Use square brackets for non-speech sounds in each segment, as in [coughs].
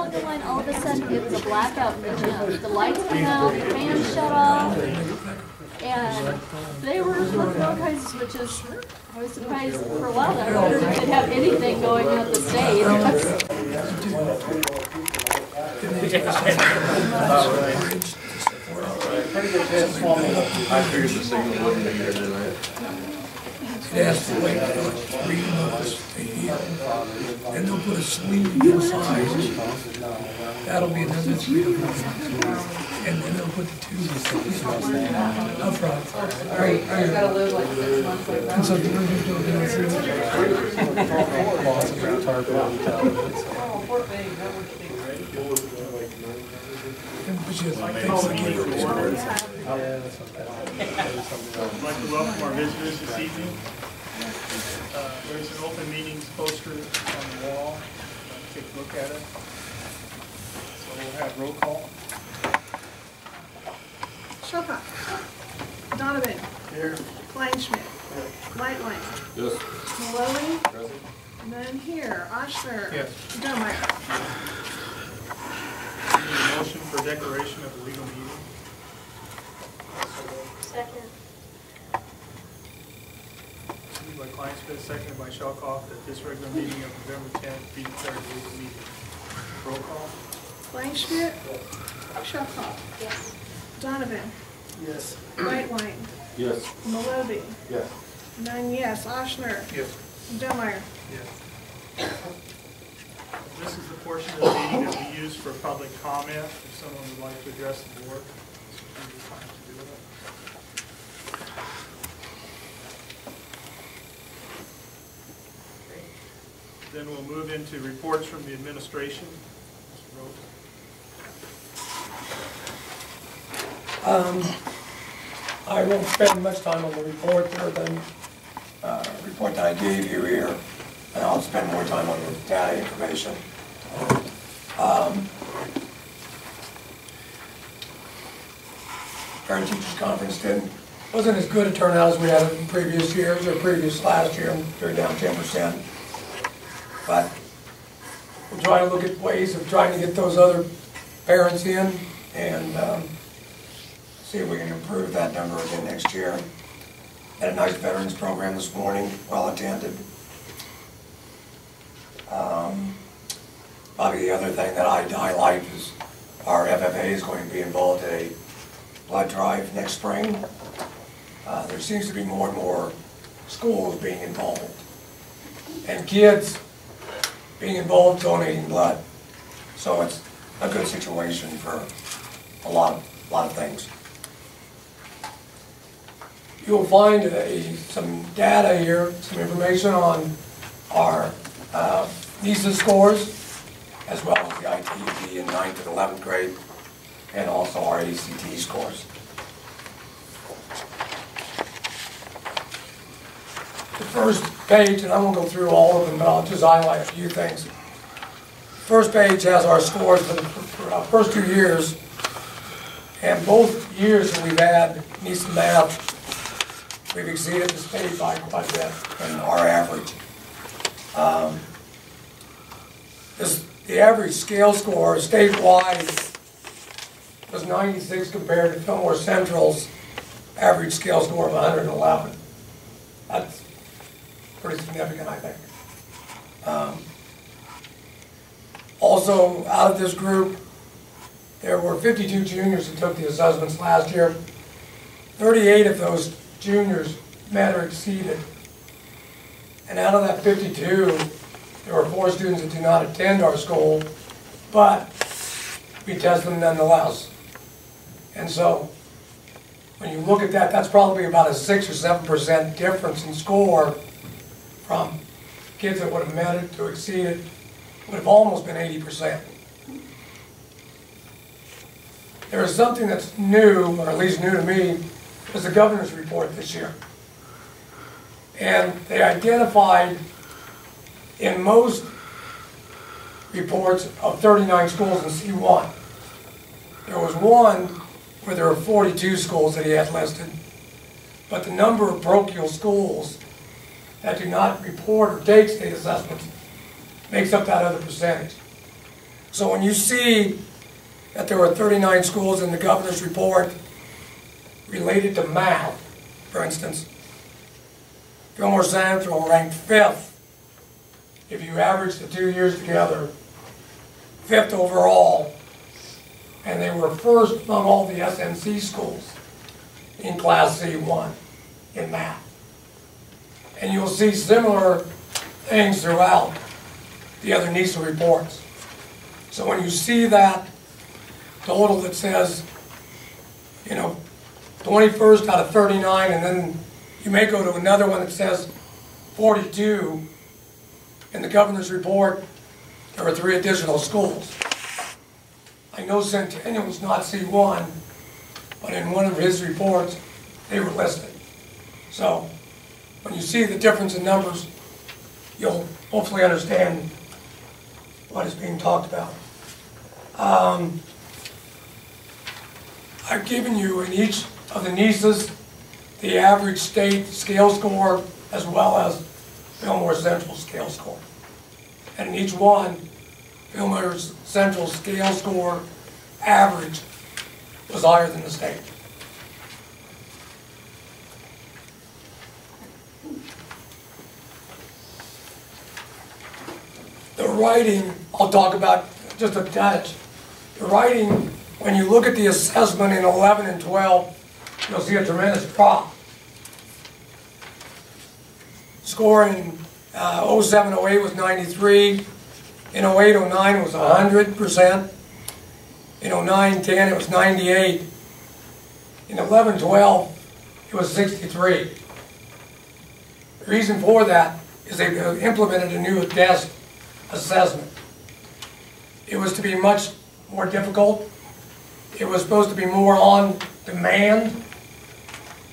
along the line, all of a sudden, it was a blackout in the gym. The lights went out, the fans shut off, and they were flipping all kinds of switches. I was surprised for a while that I wondered if they'd have anything going at the state. [laughs] I figured the signal wouldn't be here tonight. It has to wait till it's reading up this here. And they'll put a sleeve inside. That'll be another three to four months. And then they'll put the tubes up front. Right, right. Gotta live like six months like that. And so you're just doing it Oh, poor thing, that would be great. But you have things to give them. I'd like to welcome our visitors this evening. Uh, There's an open meetings poster on the wall. Take a look at it. So we'll have roll call. Shillcott. Donovan. Here. Kleinschmidt. Lightline. Yes. Maloney. Present. None here. Oshner. Yes. Dumeyer. Need a motion for declaration of a legal meeting. Second. Moved by Kleinschmidt, seconded by Shelkoff, that this regular meeting of November 10th be declared a legal meeting. Roll call. Kleinschmidt. Shillcott. Yes. Donovan. Yes. Lightline. Yes. Maloney. Yes. None yes. Oshner. Yes. Dumeyer. Yes. This is the portion of the meeting that we use for public comment. If someone would like to address the board, this would be the time to do it. Then we'll move into reports from the administration. Um, I won't spend much time on the report other than, uh, report that I gave you here. And I'll spend more time on the data information. Um, Parent Teachers Conference didn't, wasn't as good a turnout as we had in previous years or previous last year, they're down ten percent. But we're trying to look at ways of trying to get those other parents in and, um, see if we can improve that number again next year. Had a nice veterans program this morning, well attended. Um, Probably the other thing that I'd highlight is our FFA is going to be involved in a blood drive next spring. Uh, There seems to be more and more schools being involved and kids being involved donating blood. So it's a good situation for a lot, a lot of things. You'll find a, some data here, some information on our Um, NeSA scores, as well as the ITP in ninth and eleventh grade, and also our ACT scores. The first page, and I won't go through all of them, but I'll just highlight a few things. First page has our scores for the for our first two years, and both years that we've had NeSA math, we've exceeded the state by quite a bit in our average. Um, This, the average scale score statewide was 96 compared to Fillmore Central's average scale score of 111. That's pretty significant, I think. Um, Also, out of this group, there were 52 juniors who took the assessments last year. 38 of those juniors met or exceeded. And out of that 52, there were four students that do not attend our school, but we test them nonetheless. And so, when you look at that, that's probably about a six or seven percent difference in score from kids that would have met it to exceed it, would have almost been eighty percent. There is something that's new, or at least new to me, was the governor's report this year. And they identified in most reports of 39 schools in C1. There was one where there were 42 schools that he had listed, but the number of parochial schools that do not report or take state assessments makes up that other percentage. So when you see that there were 39 schools in the governor's report related to math, for instance, Fillmore Central ranked fifth. If you average the two years together, fifth overall, and they were first among all the SNC schools in Class C1 in math. And you'll see similar things throughout the other NeSA reports. So when you see that total that says, you know, 21st out of 39, and then you may go to another one that says 42, in the governor's report, there are three additional schools. I know Centennial was not C1, but in one of his reports, they were listed. So, when you see the difference in numbers, you'll hopefully understand what is being talked about. Um, I've given you in each of the NeSAs, the average state scale score as well as Fillmore Central scale score. And in each one, Fillmore Central scale score average was higher than the state. The writing, I'll talk about just a touch. The writing, when you look at the assessment in 11 and 12, you'll see a tremendous drop. Scoring in uh, 07, 08 was 93. In 08, 09 was 100%. In 09, 10 it was 98. In 11, 12 it was 63. The reason for that is they implemented a new test assessment. It was to be much more difficult. It was supposed to be more on demand.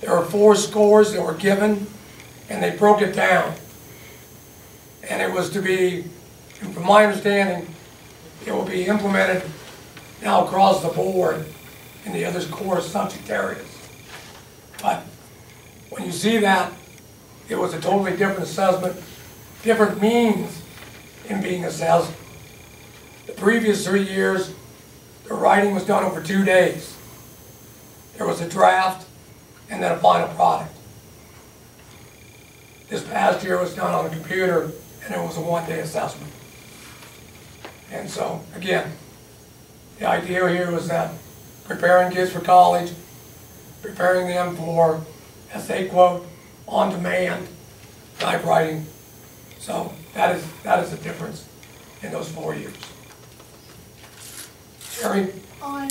There were four scores that were given, and they broke it down. And it was to be, from my understanding, it will be implemented now across the board in the other core subject areas. But when you see that, it was a totally different assessment, different means in being assessed. The previous three years, the writing was done over two days. There was a draft and then a final product. This past year was done on a computer and it was a one-day assessment. And so, again, the idea here was that preparing kids for college, preparing them for, they quote, on-demand typewriting. So that is, that is the difference in those four years. Terry, On,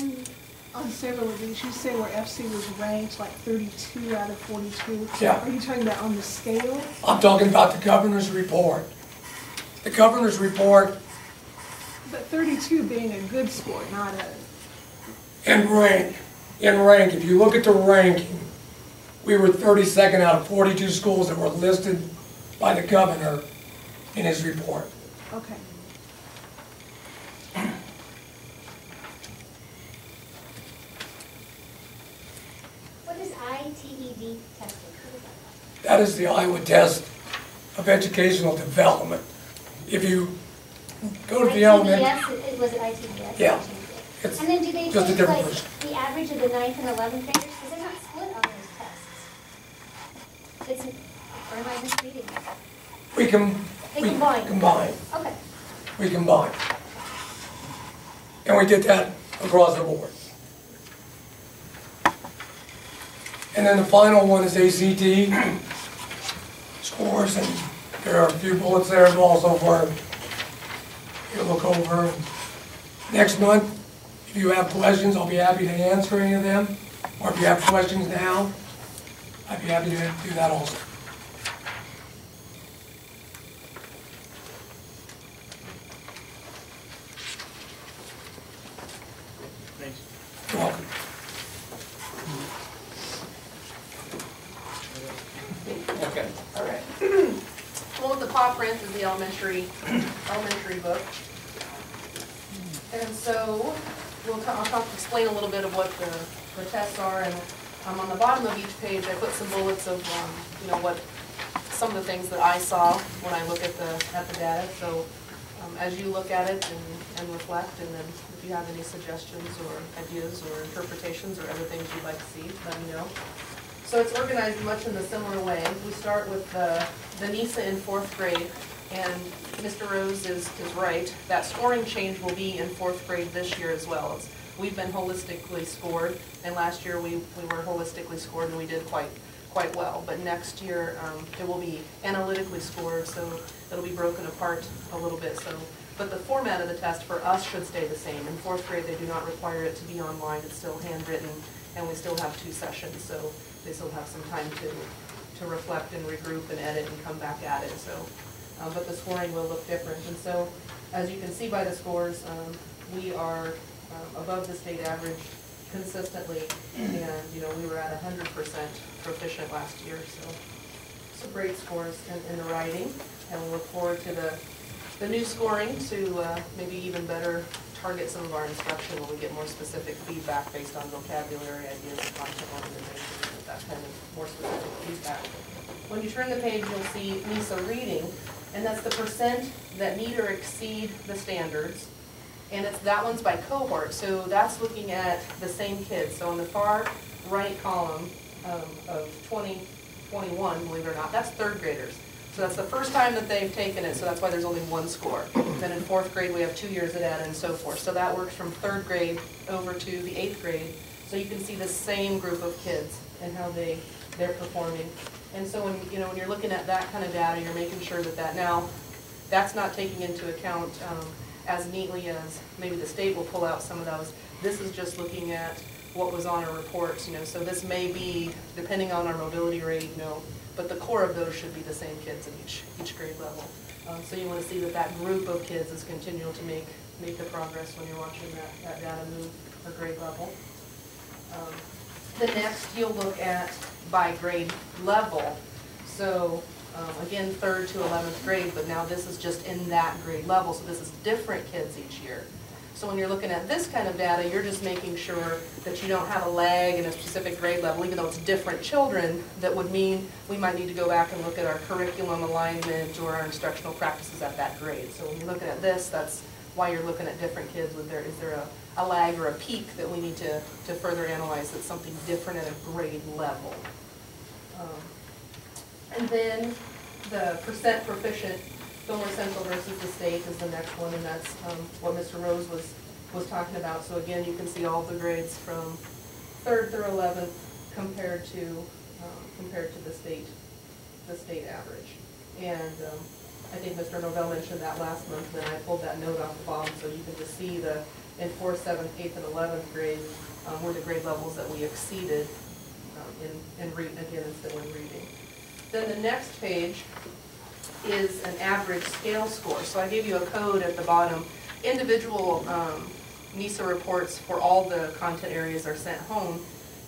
on several of these, you say where FC was ranked like thirty-two out of forty-two. Yeah. Are you talking about on the scale? I'm talking about the governor's report. The governor's report But thirty-two being a good score, not a, in rank, in rank, if you look at the ranking, we were 32nd out of 42 schools that were listed by the governor in his report. okay. What is ITED testing? What is that? Is the Iowa Test of Educational Development. If you go to the element, ITBS, it- it- was it ITBS? Yeah. it's And then do they just take like version. the average of the ninth and eleventh graders? Because they're not split on those tests. It's, or am I misreading? We can, They we combine. combine, Okay. we combine. And we did that across the board. And then the final one is ACT scores, and there are a few bullets there also for you look over. Next month, if you have questions, I'll be happy to answer any of them, or if you have questions now, I'd be happy to do that also. Thanks. You're welcome. Okay, all right. Well, the top print is the elementary, elementary book. And so, we'll, I'll talk, explain a little bit of what the, the tests are, and, um, on the bottom of each page, I put some bullets of, um, you know, what, some of the things that I saw when I look at the, at the data, so, um, as you look at it and, and reflect, and then if you have any suggestions or ideas or interpretations or other things you'd like to see, let me know. So it's organized much in the similar way. We start with the, the NeSA in fourth grade, and Mr. Rose is, is right. That scoring change will be in fourth grade this year as well. It's- We've been holistically scored, and last year we, we were holistically scored and we did quite, quite well. But next year, um, it will be analytically scored, so it'll be broken apart a little bit, so. But the format of the test for us should stay the same. In fourth grade, they do not require it to be online, it's still handwritten, and we still have two sessions, so they still have some time to, to reflect and regroup and edit and come back at it, so. Uh, but the scoring will look different, and so, as you can see by the scores, um, we are, um, above the state average consistently, and, you know, we were at hundred percent proficient last year, so. So great scores in, in the writing, and we look forward to the, the new scoring to, uh, maybe even better target some of our instruction when we get more specific feedback based on vocabulary, ideas, content organization, that kind of more specific feedback. When you turn the page, you'll see NeSA reading, and that's the percent that meet or exceed the standards. And it's, that one's by cohort, so that's looking at the same kids. So on the far right column um, of 2021, believe it or not, that's third graders. So that's the first time that they've taken it, so that's why there's only one score. Then in fourth grade, we have two years of data and so forth. So that works from third grade over to the eighth grade. So you can see the same group of kids and how they, they're performing. And so when, you know, when you're looking at that kind of data, you're making sure that that, now, that's not taking into account um, as neatly as maybe the state will pull out some of those. This is just looking at what was on our reports, you know, so this may be, depending on our mobility rate, you know, but the core of those should be the same kids in each, each grade level. Um, So you want to see that that group of kids is continual to make, make the progress when you're watching that, that data move per grade level. Um, The next, you'll look at by grade level. So, um, again, third to eleventh grade, but now this is just in that grade level, so this is different kids each year. So when you're looking at this kind of data, you're just making sure that you don't have a lag in a specific grade level, even though it's different children, that would mean we might need to go back and look at our curriculum alignment or our instructional practices at that grade. So when you're looking at this, that's why you're looking at different kids, with there, is there a, a lag or a peak that we need to, to further analyze that's something different at a grade level? Um, And then the percent proficient, Fillmore Central versus the state is the next one, and that's um, what Mr. Rose was, was talking about. So again, you can see all the grades from third through eleventh compared to, um, compared to the state, the state average. And um, I think Mr. Novell mentioned that last month, and I pulled that note off the bottom, so you can just see the, in fourth, seventh, eighth, and eleventh grade, um, were the grade levels that we exceeded um, in, in reading, again, instead of reading. Then the next page is an average scale score. So I gave you a code at the bottom. Individual um, NeSA reports for all the content areas are sent home,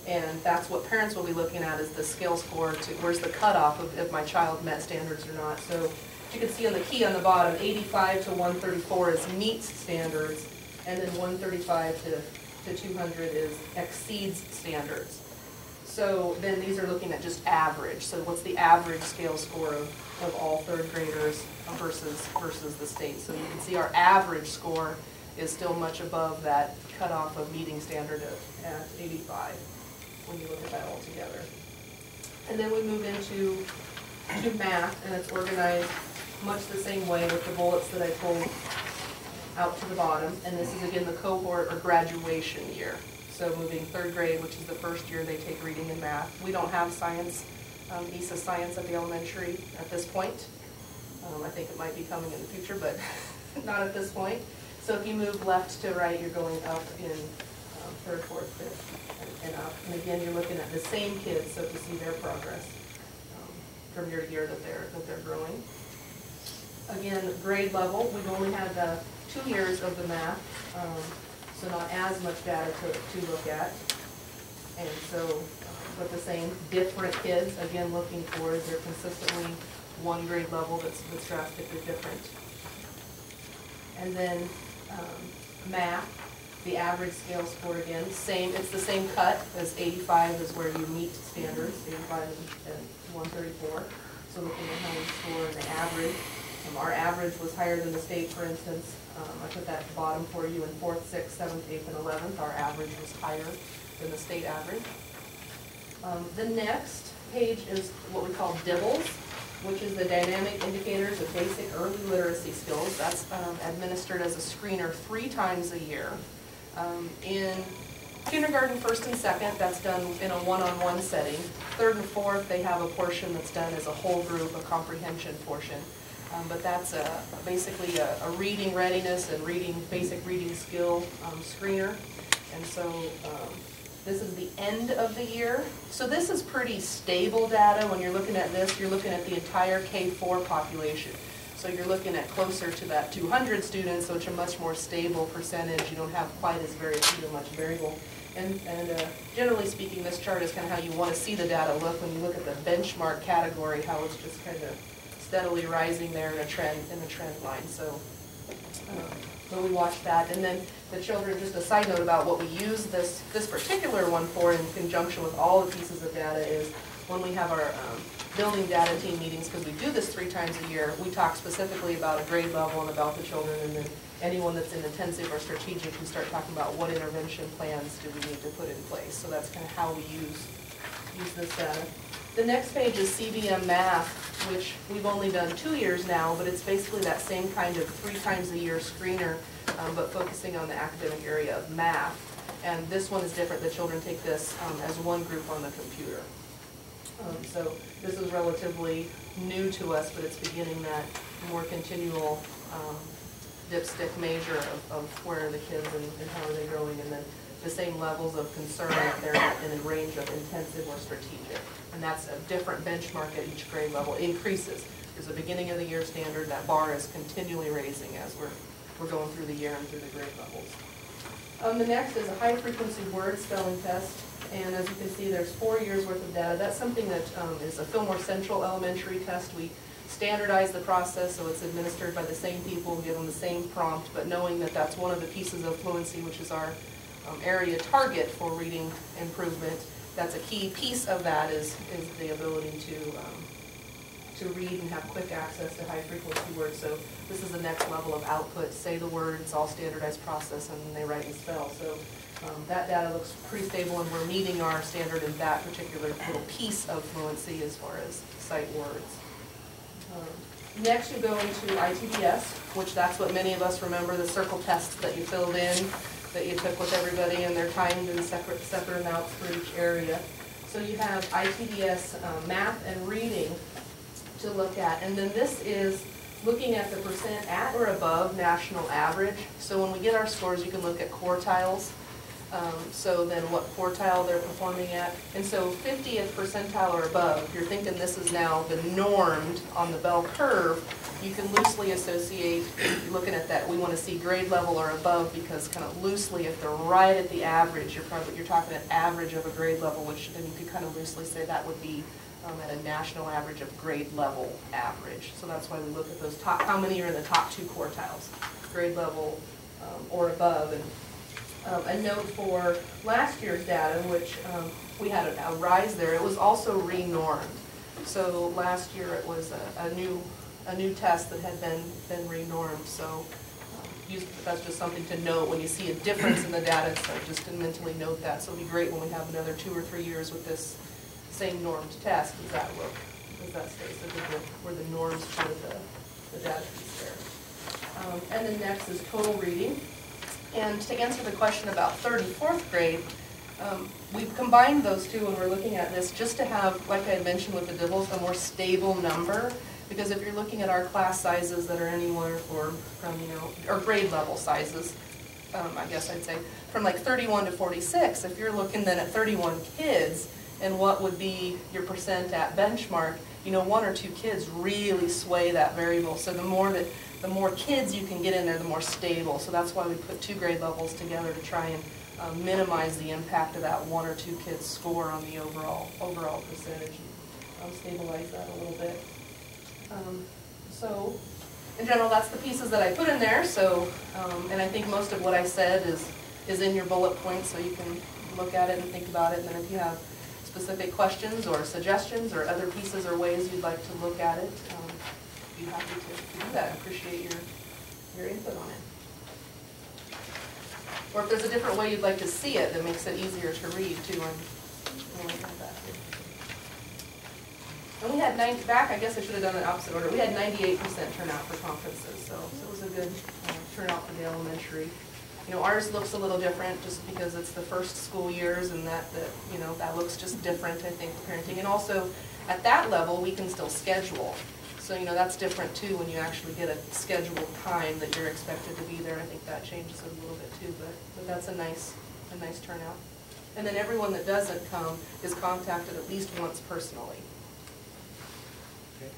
and that's what parents will be looking at is the scale score to, where's the cutoff of if my child met standards or not. So you can see on the key on the bottom, 85 to 134 is meets standards, and then 135 to, to 200 is exceeds standards. So then these are looking at just average, so what's the average scale score of, of all third graders versus, versus the state? So you can see our average score is still much above that cutoff of meeting standard of, at eighty-five, when you look at that all together. And then we move into, to math, and it's organized much the same way with the bullets that I pulled out to the bottom, and this is again the cohort or graduation year. So moving third grade, which is the first year they take reading and math. We don't have science, um, ESA science at the elementary at this point. Um, I think it might be coming in the future, but [laughs] not at this point. So if you move left to right, you're going up in um, third, fourth, fifth, and- and up. And again, you're looking at the same kids, so to see their progress um, from year to year that they're, that they're growing. Again, grade level, we've only had uh, two years of the math, um, so not as much data to, to look at. And so, with the same different kids, again, looking for, is there consistently one grade level that's, that's drastically different? And then, um, math, the average scale score again, same, it's the same cut as eighty-five is where you meet standards, eighty-five and one thirty-four. So looking at how we score in the average. Um, Our average was higher than the state, for instance. Um, I put that at the bottom for you in fourth, sixth, seventh, eighth, and eleventh. Our average was higher than the state average. Um, The next page is what we call DIBELS, which is the Dynamic Indicators of Basic Early Literacy Skills. That's um, administered as a screener three times a year. Um, In kindergarten, first and second, that's done in a one-on-one setting. Third and fourth, they have a portion that's done as a whole group, a comprehension portion. Um, But that's a- basically a a reading readiness and reading, basic reading skill um, screener. And so um, this is the end of the year. So this is pretty stable data. When you're looking at this, you're looking at the entire K-4 population. So you're looking at closer to that 200 students, which are much more stable percentage. You don't have quite as very, much variable. And, and uh, generally speaking, this chart is kind of how you want to see the data look when you look at the benchmark category, how it's just kind of steadily rising there in a trend, in a trend line. So um, So we watch that, and then the children, just a side note about what we use this, this particular one for in conjunction with all the pieces of data is when we have our um, building data team meetings, because we do this three times a year, we talk specifically about a grade level and about the children, and then anyone that's in intensive or strategic, we start talking about what intervention plans do we need to put in place. So that's kind of how we use, use this data. The next page is CBM Math, which we've only done two years now, but it's basically that same kind of three times a year screener, um, but focusing on the academic area of math. And this one is different, the children take this um, as one group on the computer. Um, So this is relatively new to us, but it's beginning that more continual um, dipstick measure of, of where are the kids and and how are they growing, and then the same levels of concern if they're in a range of intensive or strategic. And that's a different benchmark at each grade level, increases. There's a beginning of the year standard, that bar is continually raising as we're, we're going through the year and through the grade levels. Um, the next is a high-frequency word spelling test, and as you can see, there's four years' worth of data. That's something that, um, is a Fillmore Central Elementary test. We standardize the process, so it's administered by the same people, give them the same prompt, but knowing that that's one of the pieces of fluency, which is our, um, area target for reading improvement, that's a key piece of that is, is the ability to, um, to read and have quick access to high-frequency words. So this is the next level of output, say the words, all standardized process, and they write and spell. So um, that data looks pretty stable, and we're meeting our standard in that particular little piece of fluency as far as sight words. Um, Next, you go into ITBS, which that's what many of us remember, the circle test that you filled in, that you took with everybody, and they're timed in separate, separate amounts for each area. So you have ITBS uh, math and reading to look at, and then this is looking at the percent at or above national average. So when we get our scores, you can look at quartiles. Um, So then what quartile they're performing at. And so 50th percentile or above, if you're thinking this is now the normed on the bell curve, you can loosely associate, looking at that, we want to see grade level or above because kind of loosely, if they're right at the average, you're probably, you're talking an average of a grade level, which then you could kind of loosely say that would be um, at a national average of grade level average. So that's why we look at those top, how many are in the top two quartiles, grade level um, or above. And um, a note for last year's data, which um, we had a a rise there, it was also re-normed. So last year it was a, a new, a new test that had been, been re-normed, so um, that's just something to note when you see a difference in the data, so just to mentally note that. So it'll be great when we have another two or three years with this same normed test, does that look, does that stay, so the- where the norms for the, the data piece there. Um, And then next is total reading. And to answer the question about third and fourth grade, um, we've combined those two when we're looking at this, just to have, like I mentioned with the DIBELS, a more stable number. Because if you're looking at our class sizes that are anywhere for, from, you know, or grade level sizes, um, I guess I'd say, from like thirty-one to forty-six, if you're looking then at thirty-one kids, and what would be your percent at benchmark, you know, one or two kids really sway that variable. So the more that, the more kids you can get in there, the more stable. So that's why we put two grade levels together to try and um, minimize the impact of that one or two kids' score on the overall, overall percentage. I'll Stabilize that a little bit. Um, So, in general, that's the pieces that I put in there, so, um, and I think most of what I said is, is in your bullet points, so you can look at it and think about it, and then if you have specific questions or suggestions or other pieces or ways you'd like to look at it, um, be happy to do that, appreciate your, your input on it. Or if there's a different way you'd like to see it, that makes it easier to read too, and. And we had ninety, back, I guess I should have done it opposite order, we had ninety-eight percent turnout for conferences, so, so it was a good uh, turnout for the elementary. You know, ours looks a little different, just because it's the first school years, and that, that, you know, that looks just different, I think, parenting. And also, at that level, we can still schedule. So, you know, that's different too, when you actually get a scheduled time that you're expected to be there, I think that changes it a little bit too, but, but that's a nice, a nice turnout. And then everyone that doesn't come is contacted at least once personally. Okay.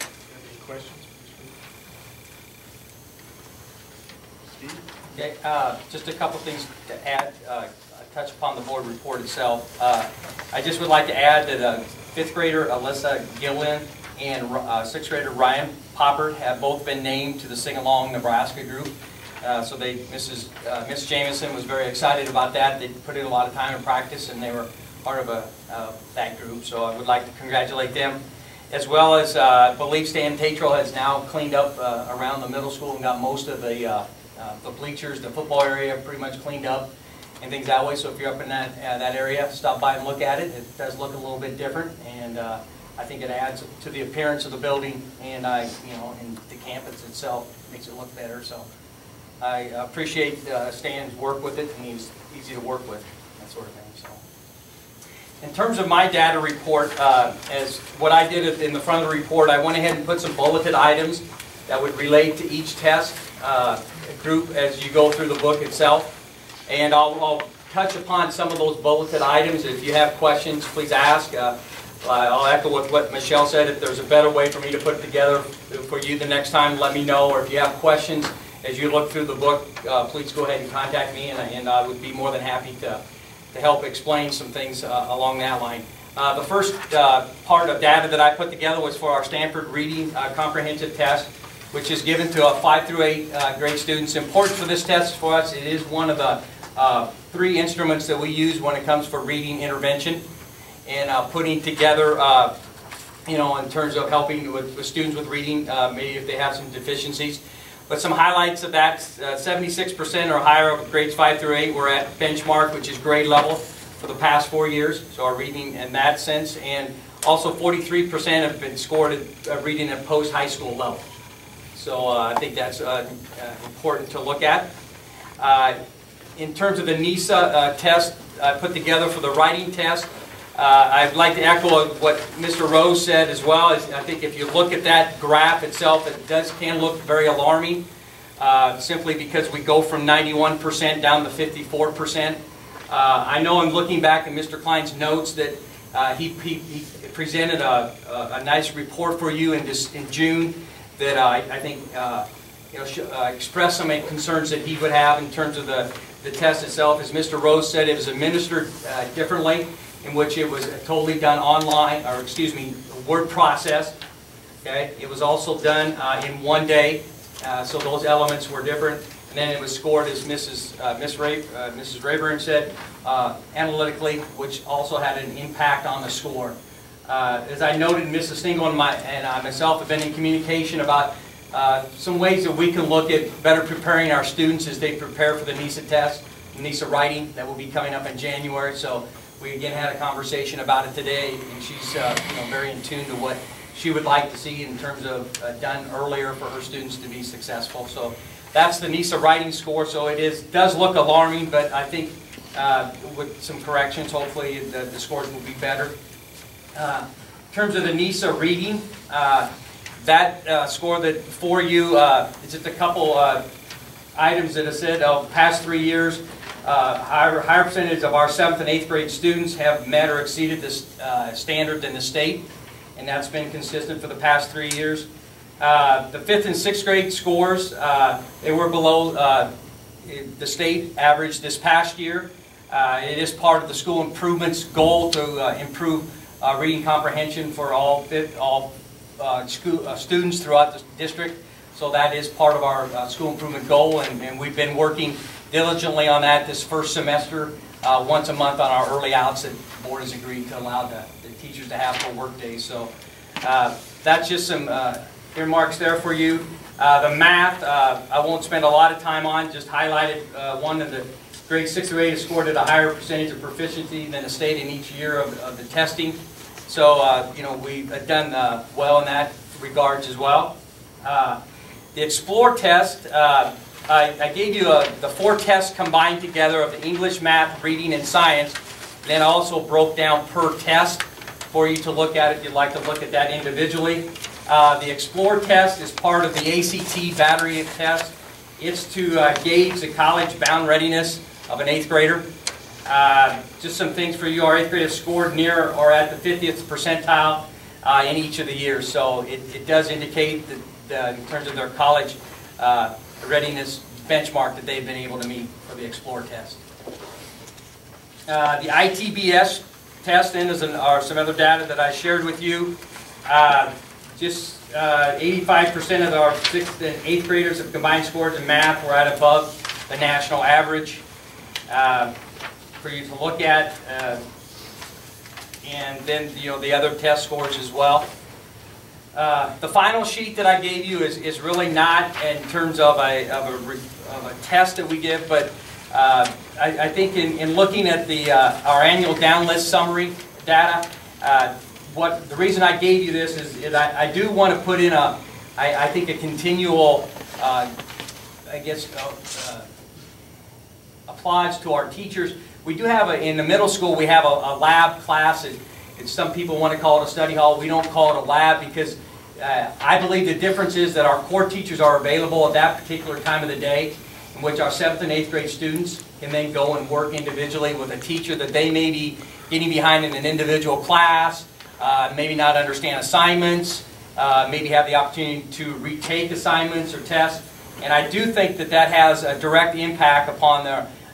Any questions? Steve? Okay, uh, just a couple things to add, uh, touch upon the board report itself. Uh, I just would like to add that uh, fifth grader Alyssa Gillen and uh, sixth grader Ryan Popper have both been named to the Sing Along Nebraska group. Uh, So they, Mrs., uh, Miss Jamison was very excited about that. They put in a lot of time and practice, and they were part of a, uh, that group. So I would like to congratulate them as well as, uh, I believe Stan Tatro has now cleaned up uh, around the middle school and got most of the, uh, the bleachers, the football area pretty much cleaned up and things that way. So if you're up in that, that area, stop by and look at it. It does look a little bit different and I think it adds to the appearance of the building and I, you know, and the campus itself, makes it look better. So I appreciate uh, Stan's work with it and he's easy to work with, that sort of thing, so. In terms of my data report, uh, as what I did in the front of the report, I went ahead and put some bulleted items that would relate to each test uh, group as you go through the book itself. And I'll, I'll touch upon some of those bulleted items. If you have questions, please ask. Uh, I'll echo with what Michelle said. If there's a better way for me to put it together for you the next time, let me know. Or if you have questions as you look through the book, uh, please go ahead and contact me, and I, and I would be more than happy to to help explain some things uh, along that line. Uh, The first uh, part of data that I put together was for our Stanford Reading uh, Comprehensive Test, which is given to uh, five through eight uh, grade students. Important for this test for us, it is one of the uh, three instruments that we use when it comes for reading intervention and uh, putting together, uh, you know, in terms of helping with with students with reading, uh, maybe if they have some deficiencies. But some highlights of that, uh, 76% or higher of grades 5 through 8 were at benchmark, which is grade level for the past four years, so our reading in that sense. And also 43% have been scored at uh, reading at post-high school level. So uh, I think that's uh, uh, important to look at. Uh, In terms of the NeSA uh, test I put together for the writing test, uh, I'd like to echo what Mr. Rose said as well. I think if you look at that graph itself, it does, can look very alarming, uh, simply because we go from 91% down to 54%. Uh, I know I'm looking back at Mr. Klein's notes that uh, he, he, he presented a, a, a nice report for you in, this, in June that I, I think uh, you know, uh, expressed some concerns that he would have in terms of the, the test itself. As Mr. Rose said, it was administered differently, in which it was totally done online, or excuse me, word processed. Okay, it was also done uh, in one day, uh, so those elements were different. And then it was scored, as Mrs. Uh, Miss Ray, uh, Mrs. Rayburn said, uh, analytically, which also had an impact on the score. Uh, as I noted, Mrs. Stingle and, my, and I myself have been in communication about some ways that we can look at better preparing our students as they prepare for the NeSA test, NeSA writing that will be coming up in January. So we again had a conversation about it today, and she's uh, you know very in tune to what she would like to see in terms of uh, done earlier for her students to be successful. So that's the NeSA writing score. So it is does look alarming, but I think uh, with some corrections, hopefully the, the scores will be better. Uh, in terms of the NeSA reading, uh, that uh, score that for you, uh, it's just a couple items that I said, uh, past three years, uh, higher, higher percentage of our seventh and eighth grade students have met or exceeded this uh, standard than the state, and that's been consistent for the past three years. Uh, the fifth and sixth grade scores, uh, they were below uh, the state average this past year. Uh, it is part of the school improvements goal to improve reading comprehension for all, all school, students throughout the district. So that is part of our school improvement goal, and, and we've been working diligently on that this first semester, uh, once a month on our early outs that the board has agreed to allow the, the teachers to have for work days. So uh, that's just some uh, earmarks there for you. Uh, The math, uh, I won't spend a lot of time on, just highlighted uh, one of the grade six or eight has scored at a higher percentage of proficiency than the state in each year of of the testing. So, you know, we've done well in that regards as well. The Explore test, I I gave you uh, the four tests combined together of the English, math, reading, and science. Then also broke down per test for you to look at if you'd like to look at that individually. Uh, The Explore test is part of the ACT battery test. It's to uh, gauge the college-bound readiness of an eighth grader. Uh, Just some things for you, our eighth graders scored near or at the 50th percentile uh, in each of the years. So it it does indicate that, uh, in terms of their college uh, readiness benchmark that they've been able to meet for the Explore test. Uh, The ITBS test then is, an- are some other data that I shared with you. Uh, Just uh, 85% of our sixth and eighth graders of combined scores in math were at above the national average uh, for you to look at. uh, And then, you know, the other test scores as well. Uh, The final sheet that I gave you is, is really not in terms of a, of a, of a test that we give, but uh, I, I think in, in looking at the, uh, our annual down list summary data, uh, what, the reason I gave you this is, is I, I do want to put in a, I, I think a continual, uh, I guess, applause to our teachers. We do have, a in the middle school, we have a, a lab class, and some people want to call it a study hall. We don't call it a lab because uh, I believe the difference is that our core teachers are available at that particular time of the day, in which our seventh and eighth grade students can then go and work individually with a teacher that they may be getting behind in an individual class, uh, maybe not understand assignments, uh, maybe have the opportunity to retake assignments or tests. And I do think that that has a direct impact upon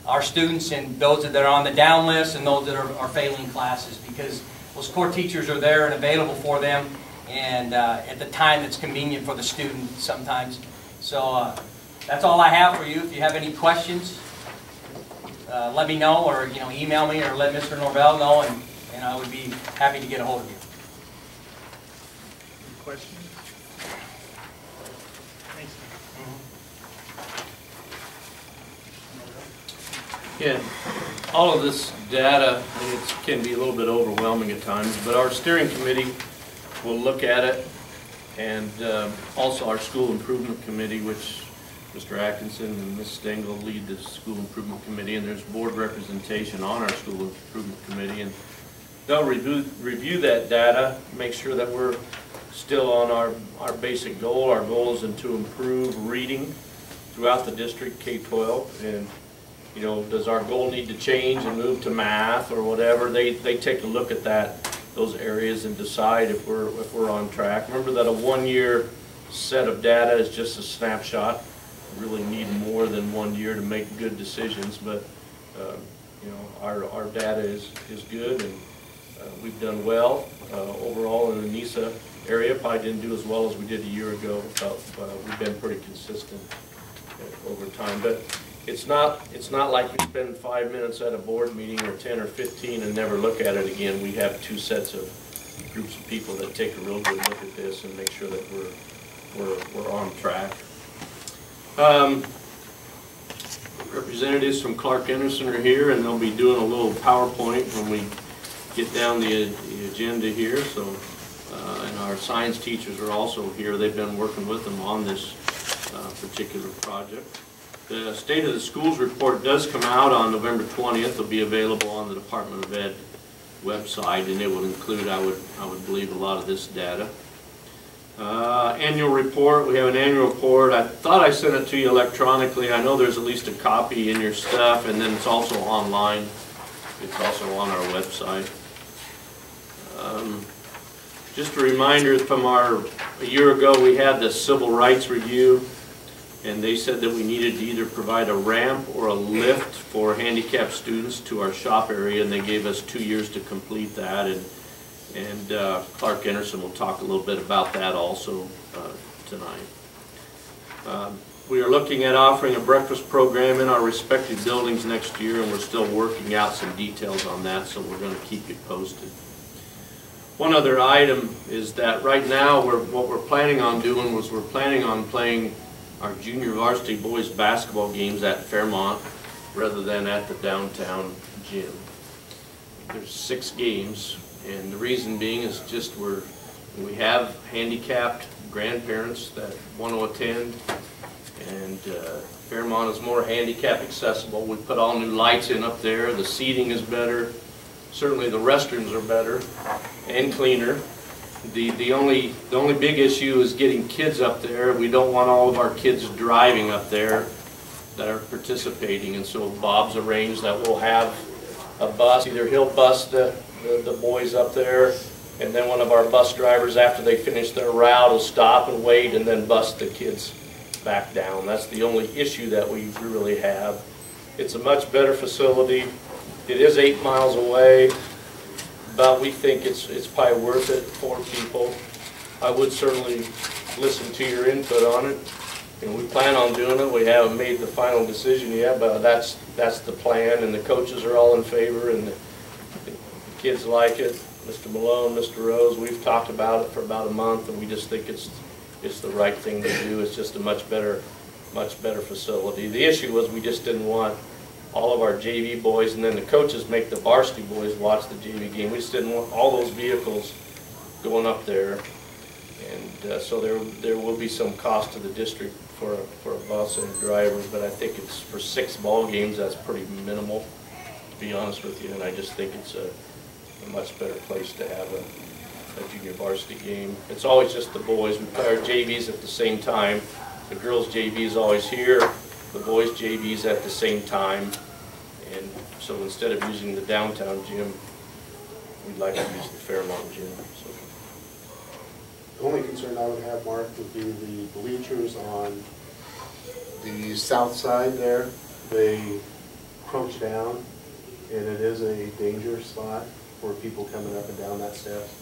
our students and those that are on the down list and those that are, are failing classes because those core teachers are there and available for them and uh, at the time that's convenient for the student sometimes. So uh, that's all I have for you. If you have any questions, uh, let me know or you know email me or let Mr. Norvell know and, and I would be happy to get a hold of you. Any questions? Thanks. Yeah, all of this data, it can be a little bit overwhelming at times, but our steering committee will look at it, and uh, also our school improvement committee, which Mr. Atkinson and Ms. Stengel lead the school improvement committee, and there's board representation on our school improvement committee, and they'll review, review that data, make sure that we're still on our, our basic goal. Our goal is to improve reading throughout the district, K-12, and you know, does our goal need to change and move to math or whatever? They, they take a look at that, those areas and decide if we're, if we're on track. Remember that a one-year set of data is just a snapshot. We Really need more than one year to make good decisions, but, uh, you know, our, our data is, is good and uh, we've done well uh, overall in the NeSA area. Probably didn't do as well as we did a year ago, but uh, we've been pretty consistent uh, over time. But it's not, it's not like we spend five minutes at a board meeting or 10 or 15 and never look at it again. We have two sets of groups of people that take a real good look at this and make sure that we're, we're, we're on track. Um, Representatives from Clark Enersen are here and they'll be doing a little PowerPoint when we get down the, the agenda here, so, uh, and our science teachers are also here. They've been working with them on this, uh, particular project. The State of the Schools report does come out on November 20th. It'll be available on the Department of Ed website, and it will include, I would, I would believe, a lot of this data. Uh, Annual report, we have an annual report. I thought I sent it to you electronically. I know there's at least a copy in your stuff, and then it's also online. It's also on our website. Um, Just a reminder from our, a year ago, we had the civil rights review, and they said that we needed to either provide a ramp or a lift for handicapped students to our shop area, and they gave us two years to complete that, and, and uh, Clark Enersen will talk a little bit about that also uh, tonight. Um, We are looking at offering a breakfast program in our respective buildings next year, and we're still working out some details on that, so we're gonna keep you posted. One other item is that right now, we're, what we're planning on doing was we're planning on playing our junior varsity boys basketball games at Fairmont rather than at the downtown gym. There's six games, and the reason being is just we're, we have handicapped grandparents that want to attend, and uh, Fairmont is more handicap accessible. We put all new lights in up there, the seating is better, certainly the restrooms are better and cleaner. The, the only, the only big issue is getting kids up there. We don't want all of our kids driving up there that are participating, and so Bob's arranged that we'll have a bus, either he'll bus the, the, the boys up there, and then one of our bus drivers, after they finish their route, will stop and wait, and then bus the kids back down. That's the only issue that we really have. It's a much better facility. It is eight miles away, but we think it's, it's probably worth it for people. I would certainly listen to your input on it. And we plan on doing it. We haven't made the final decision yet, but that's, that's the plan, and the coaches are all in favor, and the the kids like it. Mr. Malone, Mr. Rose, we've talked about it for about a month, and we just think it's, it's the right thing to do. It's just a much better, much better facility. The issue was we just didn't want all of our JV boys, and then the coaches make the varsity boys watch the JV game. We just didn't want all those vehicles going up there. And uh, so there, there will be some cost to the district for, a- for a bus and a driver, but I think it's, for six ball games, that's pretty minimal, to be honest with you. And I just think it's a, a much better place to have a, a junior varsity game. It's always just the boys. We play our JVs at the same time. The girls' JV is always here, the boys' JVs at the same time. And so instead of using the downtown gym, we'd like to use the Fairmont gym, so. The only concern I would have, Mark, would be the bleachers on the south side there. They crouch down, and it is a dangerous spot for people coming up and down that steps.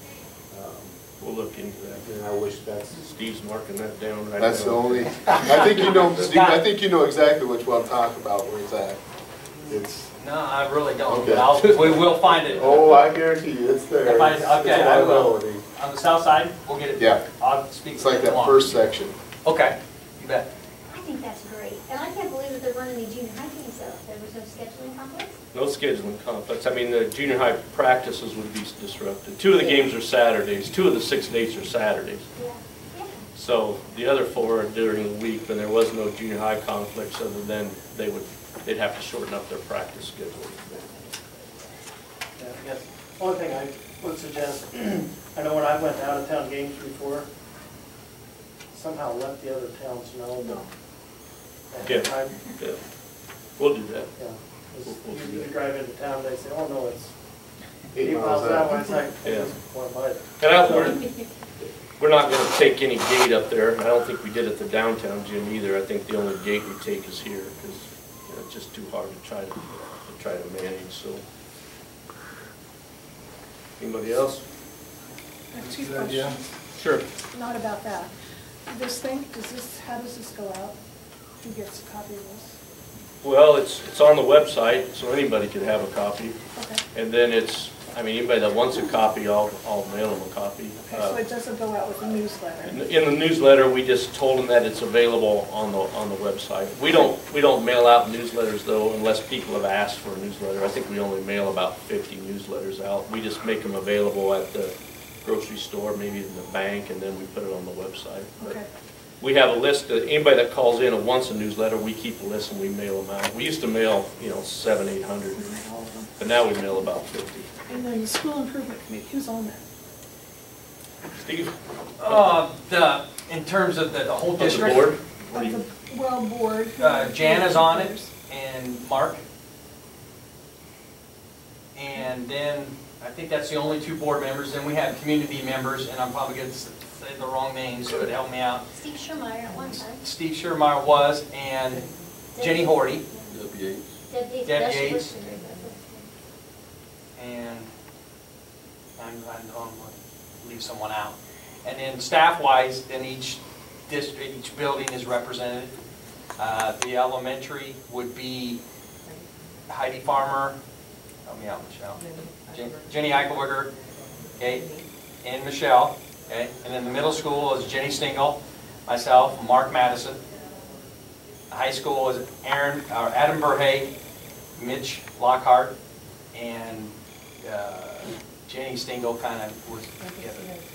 Um, We'll look into that. And I wish that's, Steve's marking that down right now. that's the only, I think you know, Steve, I think you know exactly which one I'm talking about, where it's at. It's, No, I really don't, Okay. but I'll, we will find it. oh, I guarantee you, it's there. If I- It's- okay, it's a I will. liability. On the south side, we'll get it. Yeah. I'll speak It's like that tomorrow. first section. Okay, you bet. I think that's great. And I can't believe that they're running the junior high games up. There was no scheduling conflict? No scheduling conflicts. I mean, the junior high practices would be disrupted. Two of the games are Saturdays, two of the six dates are Saturdays. Yeah. Yeah. So the other four are during the week, and there was no junior high conflicts other than they would, they'd have to shorten up their practice schedule. Yeah, I guess, one thing I would suggest, [clears throat] I know when I went to out-of-town games before, somehow let the other towns know that. Yeah. I- Yeah. We'll do that. Yeah, 'cause you you drive into town, they say, oh, no, it's Eight eight miles miles that out. way, it's like, Yeah. one by it. And I, we're, we're not gonna take any gate up there. I don't think we did at the downtown gym either. I think the only gate we take is here, because, you know, it's just too hard to try to, to try to manage, so. Anybody else? I have two questions, Sure. not about that. This thing, does this, how does this go out? Who gets a copy of this? Well, it's, it's on the website, so anybody could have a copy. Okay, And then it's, I mean, anybody that wants a copy, I'll, I'll mail them a copy. okay, so Uh, it doesn't go out with a In newsletter? the- in the newsletter, we just told them that it's available on the, on the website. We don't, we don't mail out newsletters though unless people have asked for a newsletter. I think we only mail about fifty newsletters out. We just make them available at the grocery store, maybe in the bank, and then we put it on the website. But Okay, We have a list, that anybody that calls in and wants a newsletter, we keep a list and we mail them out. We used to mail, you know, seven, eight hundred, all of them. but now we mail about fifty. And then the school improvement committee, who's on that? Steve? Uh, the, in terms of the, the whole On the district. board? Of the, well, board. who- Uh, Jan is on it, and Mark. And then, I think that's the only two board members, then we have community members, and I'm probably gonna s- say the wrong names, but help me out. Steve Schumeyer at one time. Steve Schermeyer was, and Jenny Horty, Deb Yates. Deb that's Yates. listed right and I'm, I'm gonna leave someone out. And then staff-wise, then each district, each building is represented. Uh, the elementary would be Heidi Farmer, help me out, Michelle. Jen- Jenny Eichelberger, okay? and Michelle, okay? And then the middle school is Jenny Stingle, myself, Mark Madison. High school is Aaron, or Adam Burhay, Mitch Lockhart, and uh, Jenny Stingle kind of was,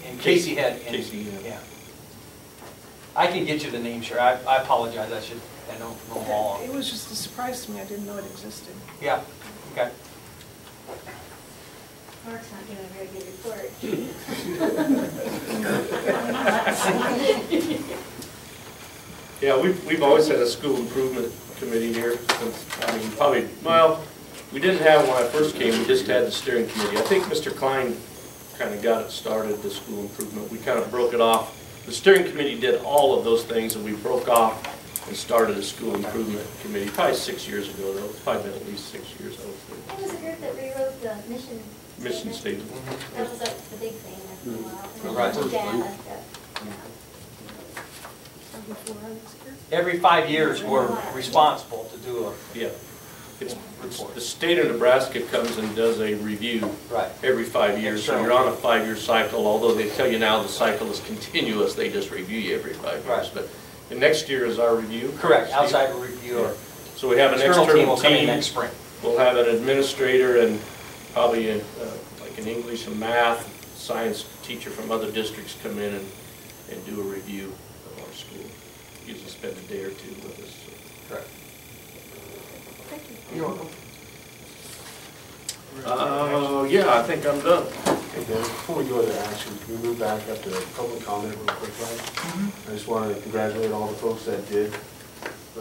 and Casey had. and- Casey, yeah. Yeah. I can get you the name, sure, I I apologize, I should, I don't know them all. It was just a surprise to me, I didn't know it existed. Yeah, okay. Mark's not giving a very good report. [laughs] Yeah, we've, we've always had a school improvement committee here since, I mean, probably, well, we didn't have when I first came, we just had the steering committee. I think Mr. Klein kind of got it started, the school improvement. We kind of broke it off. The steering committee did all of those things and we broke off and started a school improvement committee, probably six years ago though. It's probably been at least six years, I would think. It was a group that rewrote the mission. Mission statement. statement. That was like the big thing after a while. Right. then data got- Before I was here. Every five years, we're responsible to do a, Yeah. It's, it's, the state of Nebraska comes and does a review right, every five years, so you're on a five-year cycle, although they tell you now the cycle is continuous, they just review you every five years. Right. But the next year is our review. correct, outside review or So we have an external team will external come in next spring. we'll have an administrator and probably a, uh, like an English and math, science teacher from other districts come in and, and do a review of our school. Usually spend a day or two with us. so. Correct. You're welcome. Uh, yeah, I think I'm done. Okay, Dennis, before we go to action, can we move back up to public comment real quick, right? I just want to congratulate all the folks that did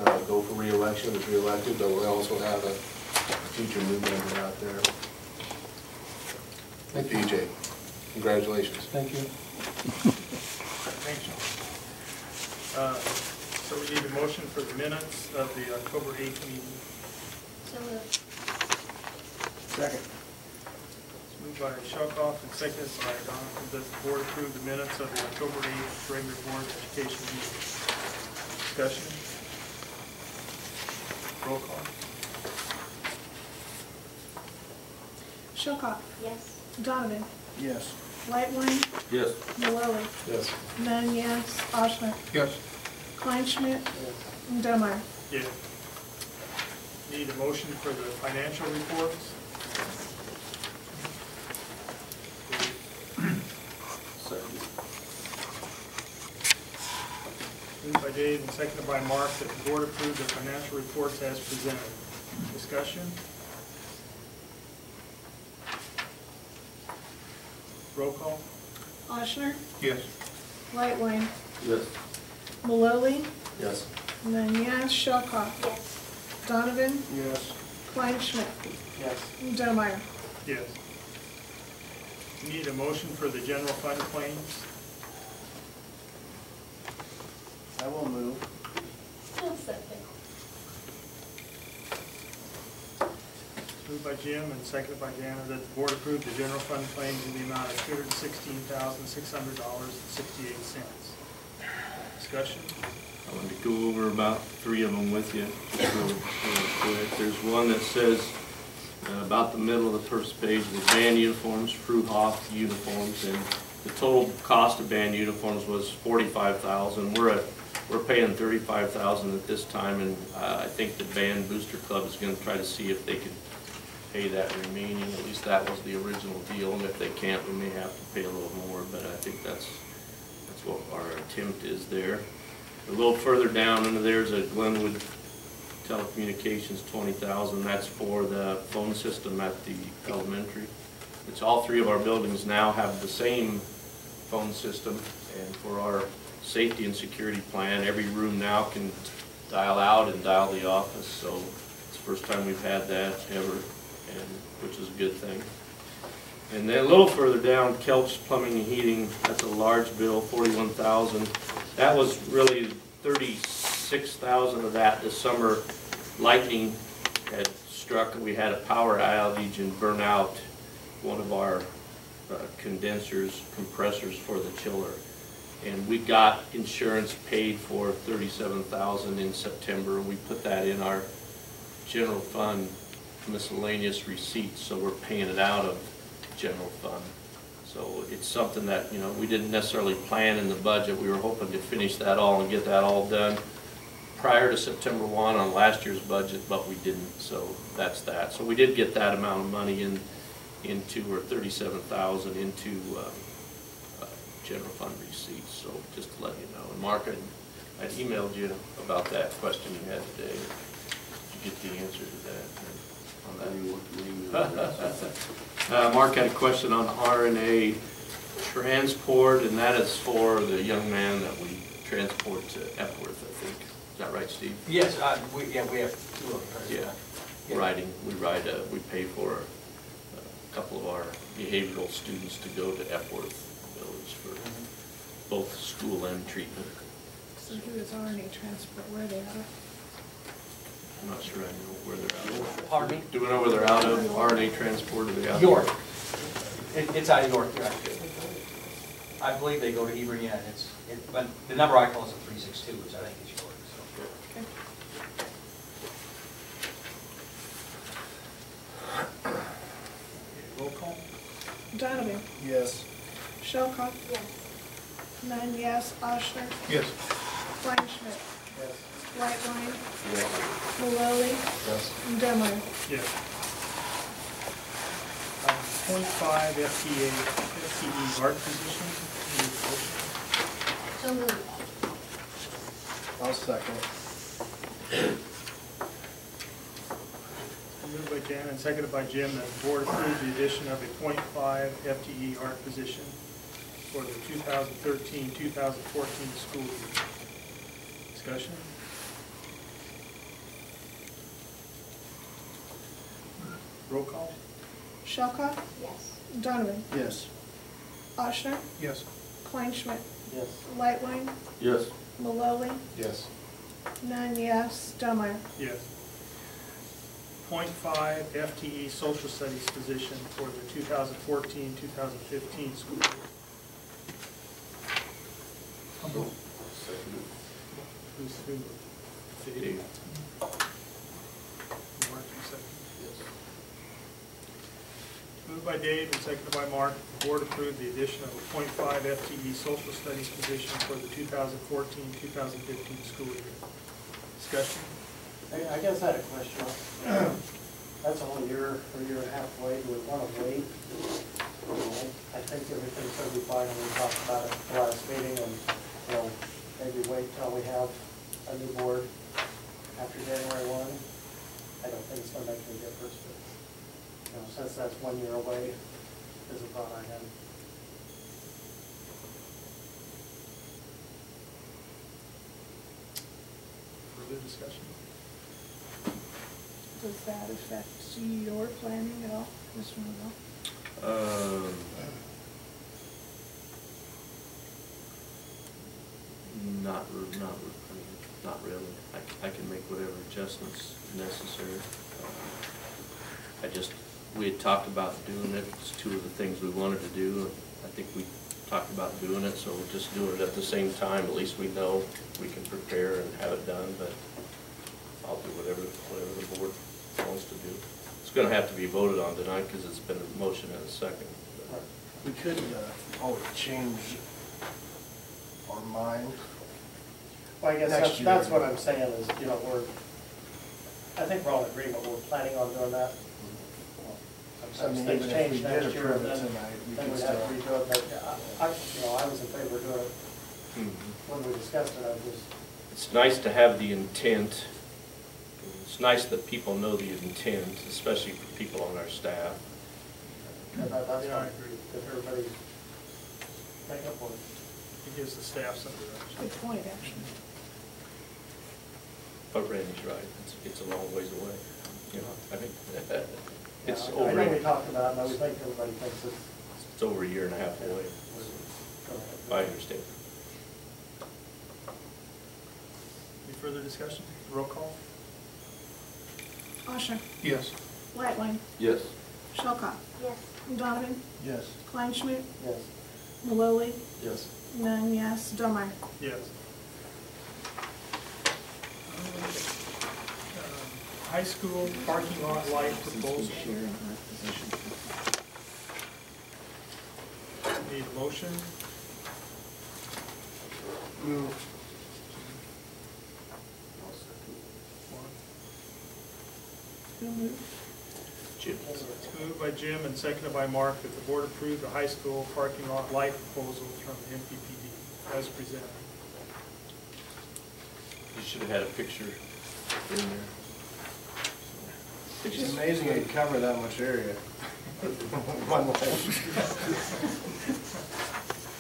uh, go for reelection, was reelected, but we also have a future new member out there. PJ, congratulations. Thank you. Thanks, John. Uh, So we need a motion for the minutes of the October 8th meeting. So moved. Second. It's moved by Shuffle and seconded by Donovan that the board approve the minutes of the October 8th regular board of education meeting. Discussion? Roll call? Shilcock, Yes. Donovan, Yes. Lightline, Yes. Maloli, Yes. Mann, yes, Ochsner, Yes. Kleinschmidt, and Delmeyer. Yeah. Need a motion for the financial reports? Moved by Dave and seconded by Mark that the board approve the financial reports as presented. Discussion? Roll call? Ochsner, Yes. Lightline, Yes. Maloli, Yes. Mann, yes, Shilcock, Yes. Donovan, Yes. Kleinschmidt, Yes. and Delmeyer. Yes. Need a motion for the general fund claims? I will move. I'll second. Moved by Jim and seconded by Jana that the board approve the general fund claims in the amount of two hundred and sixteen thousand, six hundred dollars and sixty-eight cents. Discussion? I want to go over about three of them with you, real, real quick. There's one that says, uh, about the middle of the first page, the band uniforms, Fruhauf uniforms, and the total cost of band uniforms was forty-five thousand. We're at, we're paying thirty-five thousand at this time, and uh, I think the band booster club is gonna try to see if they could pay that remaining, at least that was the original deal, and if they can't, we may have to pay a little more, but I think that's, that's what our attempt is there. A little further down under there's a Glenwood Telecommunications, twenty thousand, that's for the phone system at the elementary. It's all three of our buildings now have the same phone system, and for our safety and security plan, every room now can dial out and dial the office, so it's the first time we've had that ever, and, which is a good thing. And then a little further down, Kelch Plumbing and Heating, that's a large bill, forty-one thousand. That was really thirty-six thousand of that this summer. Lightning had struck, and we had a power outage and burn out one of our uh, condensers, compressors for the chiller. And we got insurance paid for thirty-seven thousand in September, and we put that in our general fund miscellaneous receipts, so we're paying it out of general fund. So it's something that, you know, we didn't necessarily plan in the budget. We were hoping to finish that all and get that all done prior to September 1 on last year's budget, but we didn't, so that's that. So we did get that amount of money in, into, or 37,000 into uh, general fund receipts, so just to let you know. And Mark, I I emailed you about that question you had today. Did you get the answer to that? On that? Uh, Mark had a question on RNA transport, and that is for the young man that we transport to Epworth, I think. Is that right, Steve? Yes, uh, we, yeah, we have two of them. Yeah, Yeah. riding, we ride, uh, we pay for a couple of our behavioral students to go to Epworth Village for both school and treatment. So who is RNA transport, where are they out of? I'm not sure I know where they're out of. Pardon me? Do we know where they're out of, RNA transport, are they out of? York. It, it's out of York, right. I believe they go to Hebron, yeah, and it's, it, but the number I call is a three six two, which I think is York, so. Roll call? Donovan, Yes. Shelcock, Yes. nine yes, Oshner, Yes. Kleinschmidt, Yes. Whiteline, Maloli, Yes. and Demeyer. Yes. Um, Point five FTA, FTE art position. Need a motion? So moved. I'll second. Moved by Jan and seconded by Jim that the board approve the addition of a .5 FTE art position for the 2013-2014 school year. Discussion? Roll call? Shelcock, Yes. Donovan, Yes. Oshner, Yes. Kleinschmidt, Yes. Whiteline, Yes. Maloli, Yes. nine yes, Demeyer. Yes. .5 FTE social studies position for the 2014-2015 school year. Who's who? Dave. Mark, you second. Moved by Dave and seconded by Mark, the board approved the addition of a .5 FTE social studies position for the 2014-2015 school year. Discussion? I guess I had a question. [clears throat] That's only a year, or year and a half away, do we want to wait? You know, I think everything's going to be fine, we talked about it the last meeting, and, you know, maybe wait till we have a new board after January one. I don't think it's going to make any difference, you know, since that's one year away, is a thought I had. Further discussion? Does that affect your planning at all, Mr. Norvell? Um, Not, re- not, re- I mean, not really. I, c- I can make whatever adjustments necessary. Uh, I just, we had talked about doing it, it's two of the things we wanted to do. and I think we talked about doing it, so we're just doing it at the same time. At least we know we can prepare and have it done, but I'll do whatever, whatever the board wants to do. It's gonna have to be voted on tonight, because it's been a motion and a second. but- We could uh, always change our mind. Well, I guess Next that's, year. that's what I'm saying is, you know, we're, I think we're all in agreement, we're planning on doing that. I Sometimes mean, things even if change did next year, approve it then, tonight, we then could we'd have to redo it, but yeah, I, I- you know, I was in favor of doing it Mhm. when we discussed it, I was just, It's nice to have the intent. It's nice that people know the intent, especially for people on our staff. that, that's Yeah, I fine, agree. if everybody's making up for it. It gives the staff some direction. Good point, actually. But Randy's right, it's, it's a long ways away. You know, I think [laughs] it's Yeah, over, I know we it's talked about it, and I think everybody thinks it's. over a year and a half away, I understand. Any further discussion? Roll call? Oshner, Yes. Whiteline, Yes. Shelcock, Yes. Donovan, Yes. Kleinschmidt, Yes. Maloli, Yes. nine yes, Demeyer. Yes. High school parking lot light proposal. Sharing. Need a motion? Move. Jim. Moved by Jim and seconded by Mark that the board approve the high school parking lot light proposal from the NPPD as presented. You should have had a picture in there. It's amazing they cover that much area. [laughs] One way.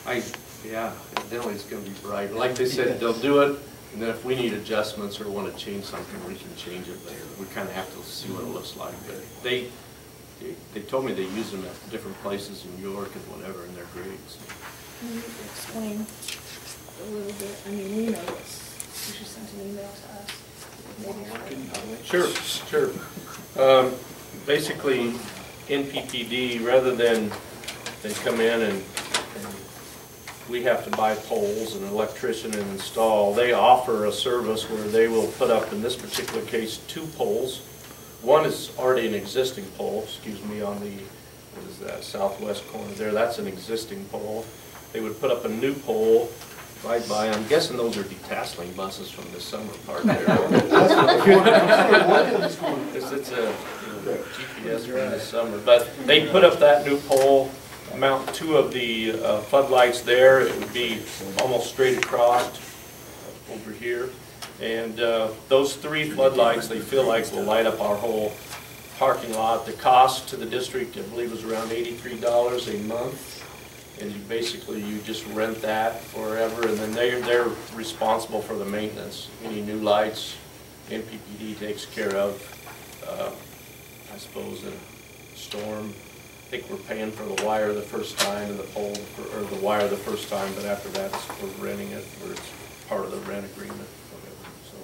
I, yeah, evidently it's gonna be bright. Like they said, they'll do it, and then if we need adjustments or wanna change something, we can change it, but we kinda have to see what it looks like. But they, they- they told me they use them at different places in York and whatever, and they're great. so. Can you explain a little bit, I mean, we know this, you just sent an email to us. Sure, sure. Um, Basically, NPPD, rather than they come in and and we have to buy poles and an electrician and install, they offer a service where they will put up, in this particular case, two poles. One is already an existing pole, excuse me, on the, what is that, southwest corner there, that's an existing pole. They would put up a new pole right by, I'm guessing those are detasseling buses from the summer park there. [laughs] It's, it's a you know, GPS from this summer, but they put up that new pole, mount two of the uh, floodlights there, it would be almost straight across over here. And uh, those three floodlights, they feel like will light up our whole parking lot. The cost to the district, I believe, was around eighty-three dollars a month. And basically, you just rent that forever, and then they're, they're responsible for the maintenance. Any new lights, NPPD takes care of. Uh, I suppose a storm, I think we're paying for the wire the first time and the pole, for- or the wire the first time, but after that, we're renting it, or it's part of the rent agreement, so.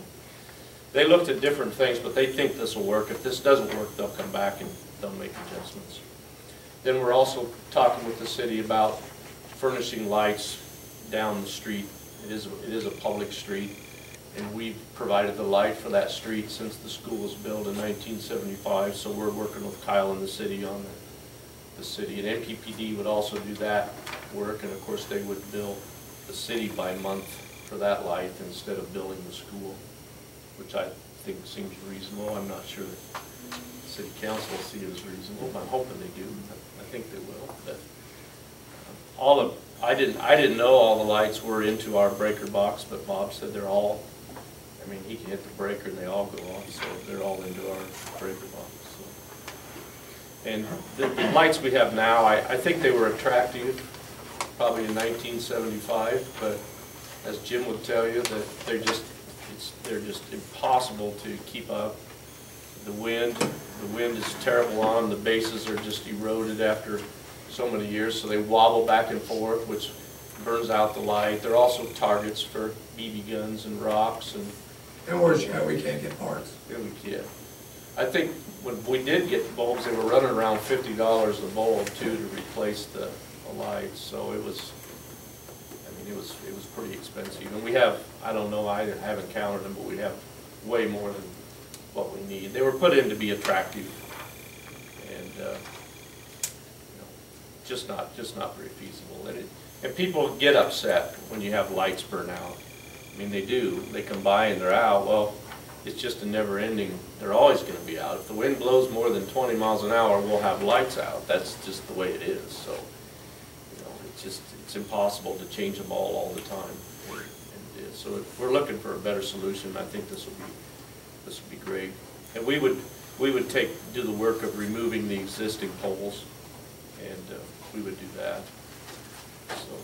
They looked at different things, but they think this will work. If this doesn't work, they'll come back and they'll make adjustments. Then we're also talking with the city about furnishing lights down the street. It is, it is a public street, and we've provided the light for that street since the school was built in nineteen seventy-five, so we're working with Kyle and the city on the, the city. And NPPD would also do that work, and of course, they would bill the city by month for that light instead of billing the school, which I think seems reasonable. I'm not sure that city council will see it as reasonable, but I'm hoping they do. I think they will. All of, I didn't, I didn't know all the lights were into our breaker box, but Bob said they're all, I mean, he can hit the breaker and they all go off, so they're all into our breaker box, so. And the the lights we have now, I, I think they were attractive, probably in nineteen seventy-five, but as Jim would tell you, that they're just, it's, they're just impossible to keep up. The wind, the wind is terrible on, the bases are just eroded after so many years, so they wobble back and forth, which burns out the light. They're also targets for BB guns and rocks and And you know, we can't get parts. yeah, we can. I think when we did get the bulbs, they were running around fifty dollars a bulb too to replace the, the lights, so it was, I mean, it was, it was pretty expensive. And we have, I don't know, I haven't counted them, but we have way more than what we need. They were put in to be attractive and, uh, just not, just not very feasible. And it, and people get upset when you have lights burn out. I mean, they do, they come by and they're out, well, it's just a never ending, they're always gonna be out. If the wind blows more than twenty miles an hour, we'll have lights out, that's just the way it is, so. You know, it's just, it's impossible to change them all all the time. And is. So if we're looking for a better solution, I think this will be, this will be great. And we would, we would take, do the work of removing the existing poles, and uh, we would do that, so.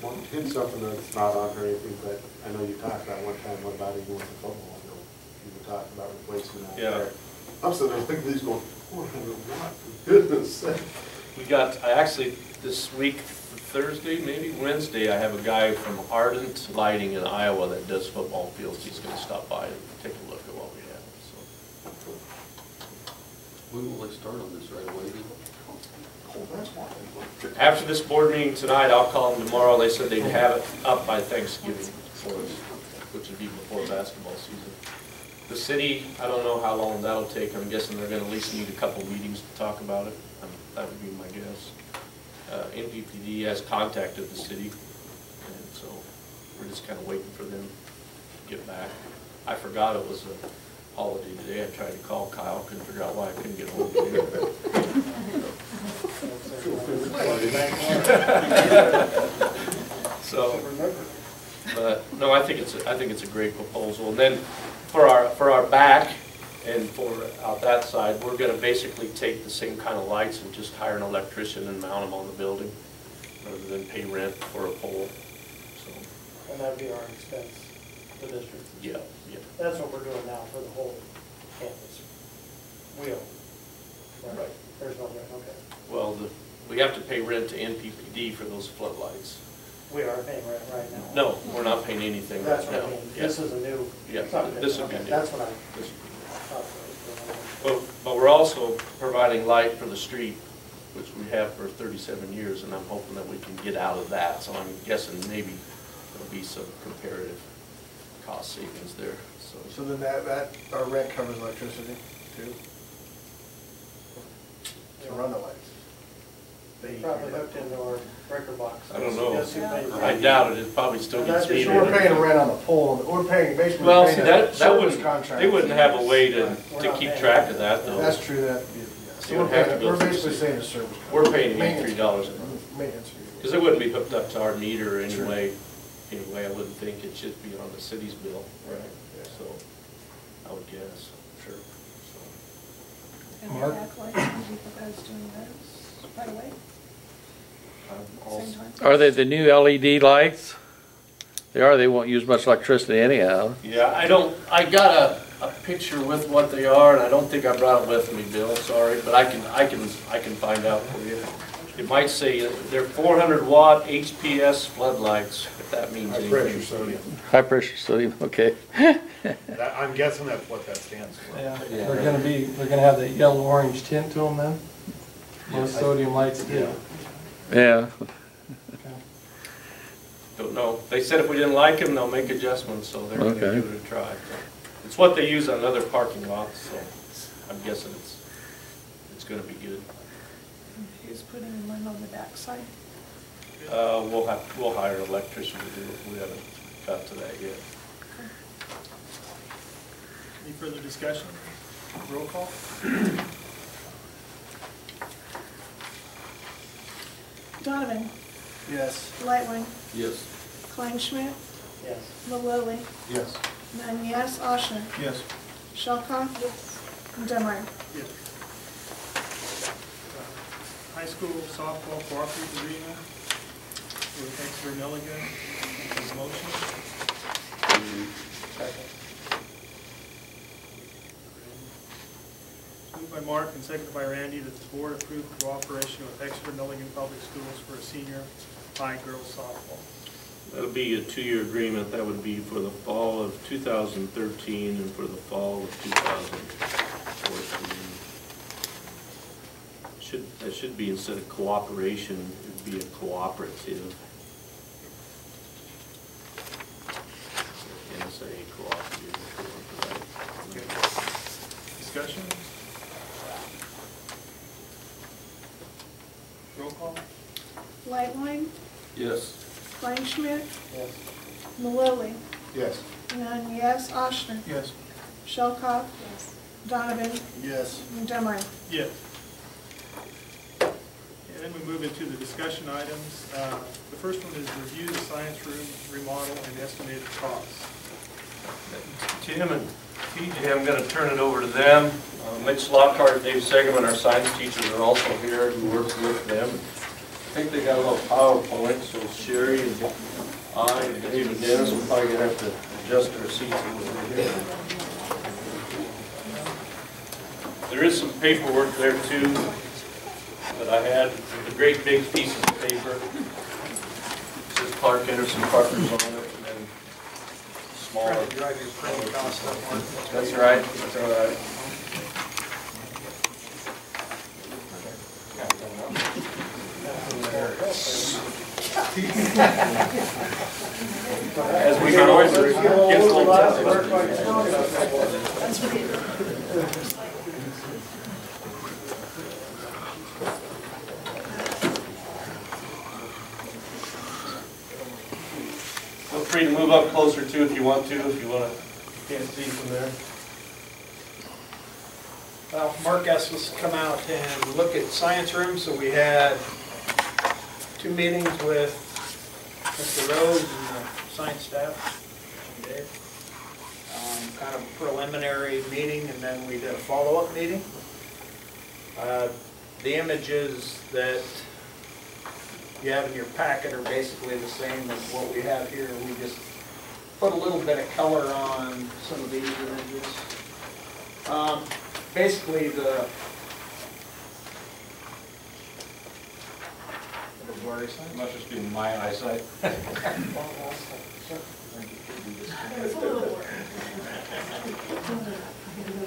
One, hit something that's not on or anything, but I know you talked about one time, what about even with the football, you know, you were talking about replacing that Yeah. there. I'm sitting there thinking, these going, four hundred watt, for goodness sake. We got, I actually, this week, Thursday, maybe Wednesday, I have a guy from Ardent Lighting in Iowa that does football fields. He's gonna stop by and take a look at what we have, so. When will they start on this right away then? Oh, that's why. After this board meeting tonight, I'll call them tomorrow. They said they'd have it up by Thanksgiving for us, which would be before basketball season. The city, I don't know how long that'll take. I'm guessing they're gonna at least need a couple meetings to talk about it. Um, That would be my guess. uh, NPPD has contacted the city, and so we're just kind of waiting for them to get back. I forgot it was a holiday today. I tried to call Kyle, couldn't figure out why I couldn't get hold of him. So, but, no, I think it's, I think it's a great proposal. And then for our, for our back and for out that side, we're gonna basically take the same kind of lights and just hire an electrician and mount them on the building, rather than pay rent for a pole. So, And that'd be our expense, the district. yeah. That's what we're doing now for the whole campus. We own. Right. There's no rent, okay. Well, the, we have to pay rent to NPPD for those floodlights. We are paying rent right now. No, we're not paying anything right That's now. I mean. Yeah. This is a new. Yeah, this would be Okay, new. That's what I This- thought. But, but we're also providing light for the street, which we have for thirty-seven years, and I'm hoping that we can get out of that. So I'm guessing maybe there'll be some comparative cost savings there, so. So then that, that, our rent covers electricity too? To run the lights? They probably hooked into our breaker box. I don't know. Guess who pays I rent? doubt it, it probably still gets So metered. we're paying rent on the pole, we're paying, basically Well, we're see, paying that, a that service wouldn't, contract. they wouldn't have a way to, We're to not keep paying track of that, though. That's true, that, yeah. So we're would have to paying, go we're through the basically city. saying a service. contract. We're paying me Maintenance- three dollars a month. Maintenance fee. Because it wouldn't be hooked up to our meter anyway, anyway, I wouldn't think it should be on the city's bill, right? So, I would guess, sure, so. And the Mark? backlights, would you propose doing those right away, I'm all- same time? Are they the new LED lights? They are, they won't use much electricity anyhow. Yeah, I don't, I got a, a picture with what they are, and I don't think I brought it with me, Bill, sorry, but I can, I can, I can find out for you. It might say they're four hundred watt HPS floodlights, if that means High anything. pressure to sodium. High pressure sodium, okay. [laughs] That, I'm guessing that's what that stands for. Yeah, they're gonna be, they're gonna have that yellow-orange tint to them then? Most sodium lights do. Yeah, Don't know. They said if we didn't like them, they'll make adjustments, so they're gonna Okay. give it a try. It's what they use on other parking lots, so I'm guessing it's, it's gonna be good. Who's putting them in on the backside? Uh, we'll have, we'll hire an electrician to do it. We haven't got to that yet. Any further discussion? Roll call? Donovan, Yes. Lightwing, Yes. Kleinschmidt, Yes. Maloli, Yes. nine yes, Oshner, Yes. Shelkoff, and Demeyer. Yes. High school softball cooperative agreement with Exeter Milligan. Is motion? Moved by Mark and seconded by Randy that the board approve cooperation with Exeter Milligan Public Schools for a senior high girls softball. That'll be a two-year agreement. That would be for the fall of 2013 and for the fall of 2014. Should, that should be instead of cooperation, it'd be a cooperative. NSA cooperative. Okay. Discussion? Roll call? Lightline, Yes. Kleinschmidt, Yes. Maloli, Yes. nine yes, Oshner, Yes. Shelkoff, Yes. Donovan, Yes. and Demeyer. Yes. And then we move into the discussion items. Uh, The first one is review the science room remodel and estimated costs. Tim and TJ, I'm gonna turn it over to them. Uh, Mitch Lockhart, Dave Segerman, our science teachers are also here who work with them. I think they got a little PowerPoint, so Sherry and I and Dave and Dennis will probably have to adjust our seats a little bit here. There is some paperwork there too that I had, the great big pieces of paper. It says Clark Enersen Partners on it, and then smaller. Drive your printing costs up, Mark. That's right, that's all right. As we get older, it gets a little tougher. Free to move up closer too if you want to, if you wanna, can't see from there. Well, Mark asked us to come out and look at science room, so we had two meetings with Mr. Rose and the science staff. Um, Kind of preliminary meeting, and then we did a follow-up meeting. Uh, The images that you have in your packet are basically the same as what we have here. We just put a little bit of color on some of these images. Um, Basically, the. It must just be my eyesight. [laughs]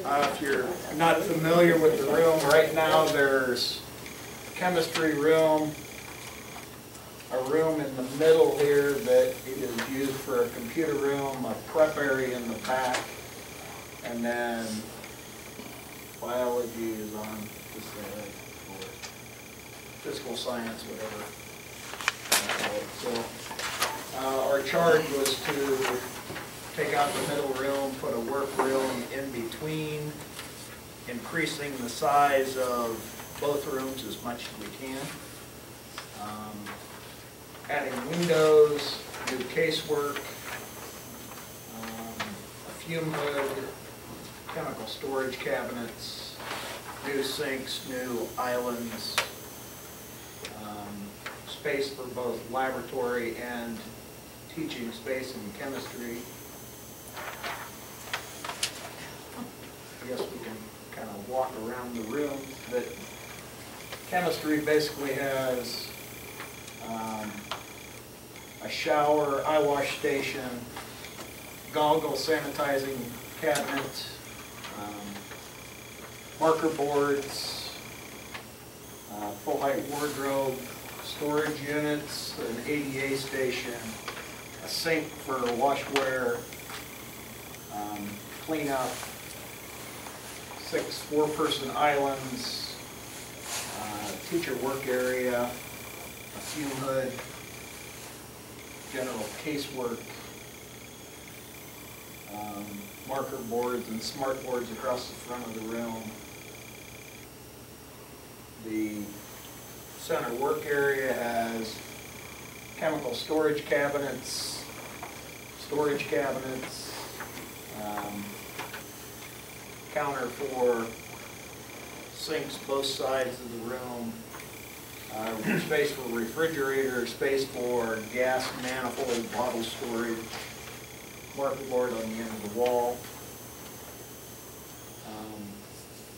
Uh, If you're not familiar with the room, right now, there's chemistry room, a room in the middle here that is used for a computer room, a prep area in the back, and then biology is on this side, physical science, whatever. So, uh, our charge was to take out the middle room, put a work room in between, increasing the size of both rooms as much as we can. Um, Adding windows, new casework, um, a fume hood, chemical storage cabinets, new sinks, new islands, um, space for both laboratory and teaching space in chemistry. I guess we can kind of walk around the room, but chemistry basically has um, a shower, eye wash station, goggle sanitizing cabinet, um, marker boards, uh, full height wardrobe, storage units, an ADA station, a sink for washware, um, cleanup, six four-person islands, uh, teacher work area, a fume hood, general casework, um, marker boards and smart boards across the front of the room. The center work area has chemical storage cabinets, storage cabinets, um, counter for sinks both sides of the room, uh, space for refrigerator, space for gas manifold bottle storage, marker board on the end of the wall. Um,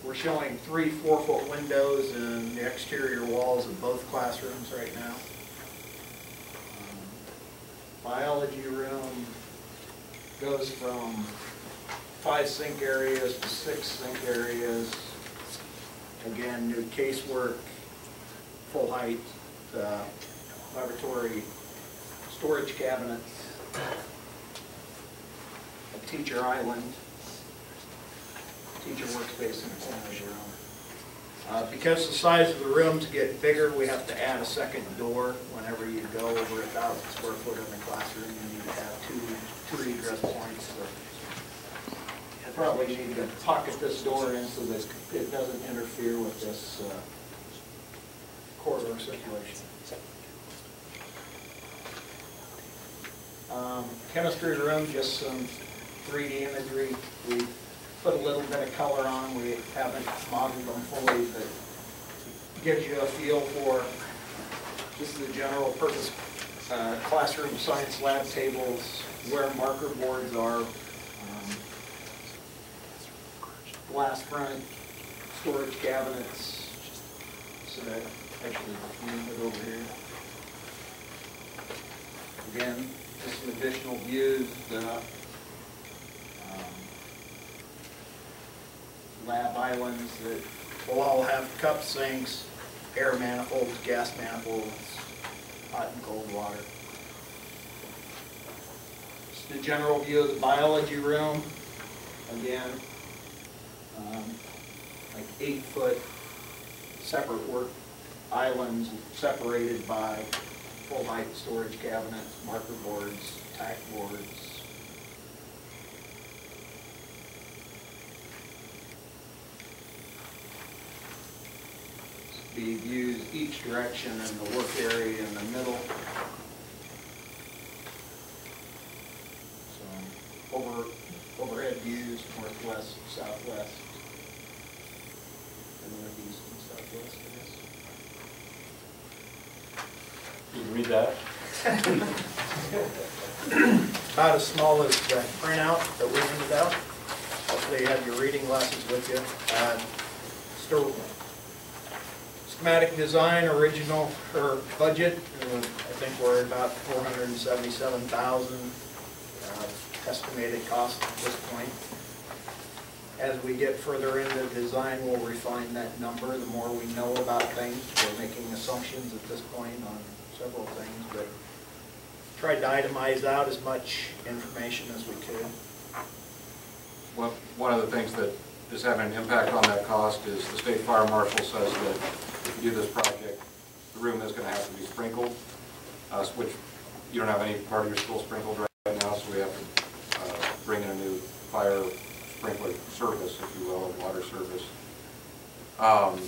We're showing three four-foot windows in the exterior walls of both classrooms right now. Um, Biology room goes from five sink areas to six sink areas. Again, new casework, full height, uh, laboratory storage cabinets, a teacher island, teacher workspace in the corner of room. Uh, Because the size of the rooms get bigger, we have to add a second door whenever you go over a thousand square foot in the classroom. You need to have two, two egress points. So Probably need to pocket this door in so that it doesn't interfere with this uh, corridor circulation. Um, Chemistry room, just some 3D imagery. We put a little bit of color on, we haven't modeled them fully, but gives you a feel for, is the general purpose uh, classroom science lab tables, where marker boards are, um, glass front, storage cabinets, so that actually move it over here. Again, just some additional views, the um, lab islands that will all have cup sinks, air manifolds, gas manifolds, hot and cold water. Just a general view of the biology room, again, um, like eight foot separate work islands separated by full height storage cabinets, marker boards, tack boards. Be used each direction in the work area in the middle. So over, overhead views, northwest, southwest, and northeast and southwest, I guess. You can read that? [coughs] About as small as the printout that we handed out. Hopefully you have your reading glasses with you. Uh, sto- Schematic design, original, or budget, uh, I think we're about four hundred and seventy-seven thousand uh, estimated cost at this point. As we get further into design, we'll refine that number. The more we know about things, we're making assumptions at this point on several things, but tried to itemize out as much information as we could. Well, one of the things that is having an impact on that cost is the state fire marshal says that if you do this project, the room is gonna have to be sprinkled, uh, which you don't have any part of your school sprinkled right now, so we have to, uh, bring in a new fire sprinkler service, if you will, and water service. Um,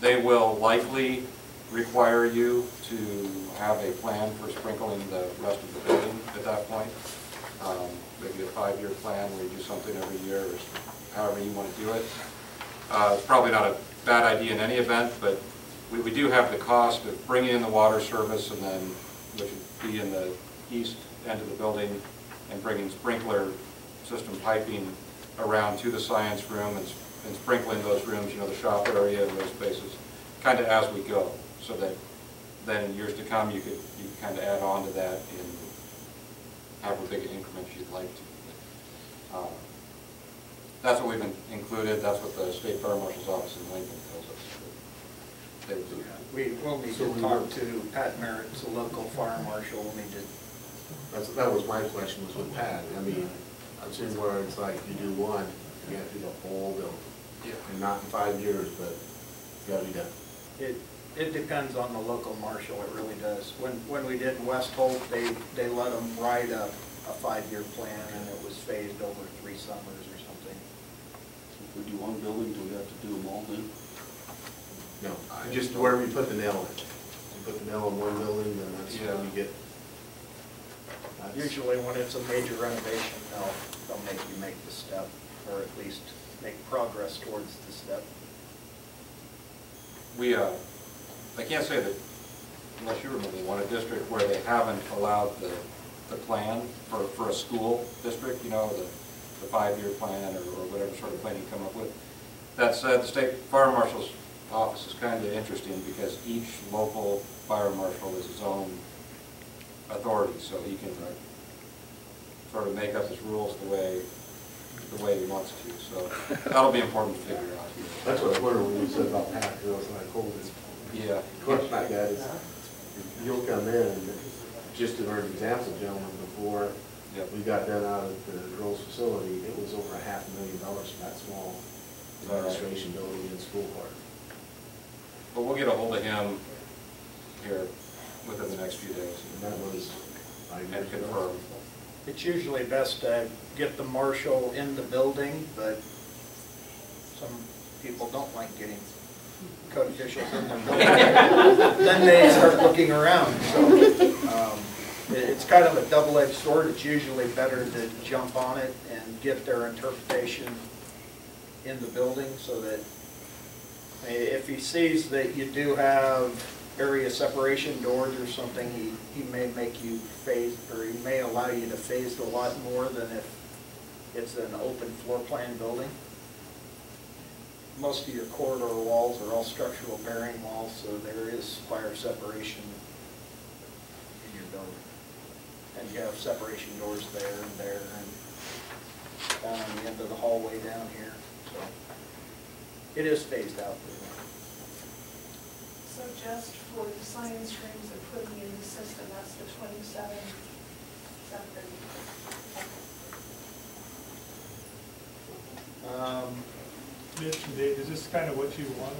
They will likely require you to have a plan for sprinkling the rest of the building at that point. Um, Maybe a five-year plan where you do something every year, or however you want to do it. Uh, It's probably not a bad idea in any event, but we, we do have the cost of bringing in the water service and then, which would be in the east end of the building, and bringing sprinkler system piping around to the science room and and sprinkling those rooms, you know, the shop area and those spaces, kind of as we go, so that then in years to come, you could, you could kind of add on to that in however big an increment you'd like to. Um, That's what we've in- included, that's what the state fire marshal's office in Lincoln tells us. They would do. We will need So to we talk will- to Pat Merritt, the local fire marshal, we need to That's, that was my question, was with Pat. I mean, I'm seeing where it's like, you do one, you have to do the whole building. Yeah. And not in five years, but it's gotta be done. It, it depends on the local marshal, it really does. When, when we did West Holt, they, they let them write a, a five-year plan, and it was phased over three summers or something. If we do one building, do we have to do them all then? No, just wherever you put the nail in. You put the nail in one building, then that's where you get. that's- Usually when it's a major renovation, they'll, they'll make you make the step, or at least make progress towards the step. We, uh, I can't say that, unless you remember one, a district where they haven't allowed the, the plan for, for a school district, you know, the, the five-year plan or, or whatever sort of plan you come up with. That said, the state fire marshal's office is kind of interesting because each local fire marshal is his own authority, so he can uh, sort of make up his rules the way, the way he wants to, so [laughs] that'll be important to figure out. That's what I wondered when you said about Pat, because I was like, hold it. Yeah. The question I got is, you'll come in, just to an example, gentlemen, before Yep. we got done out at the girls' facility, it was over a half a million dollars for that small Is right? administration building and school part. But we'll get a hold of him here within the next few days. And that was, I And confirm. It's usually best to get the marshal in the building, but some people don't like getting code officials in the building. [laughs] Then they start looking around, so, um, it- it's kind of a double-edged sword. It's usually better to jump on it and get their interpretation in the building so that if he sees that you do have area separation doors or something, he, he may make you phase, or he may allow you to phase a lot more than if it's an open floor plan building. Most of your corridor walls are all structural bearing walls, so there is fire separation in your building. And you have separation doors there and there and down on the end of the hallway down here, so it is phased out. So just for the science rooms and putting in the system, that's the twenty-seven, something. Um, Mitch and Dave, is this kind of what you want?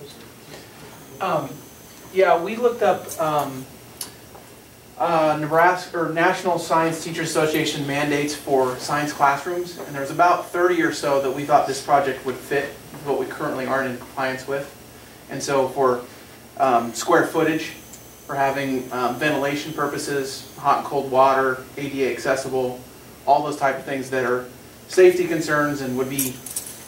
Um, yeah, we looked up, um, uh, Nebraska, or National Science Teachers Association mandates for science classrooms, and there's about 30 or so that we thought this project would fit what we currently aren't in compliance with. And so for um, square footage, for having um, ventilation purposes, hot and cold water, ADA accessible, all those type of things that are safety concerns and would be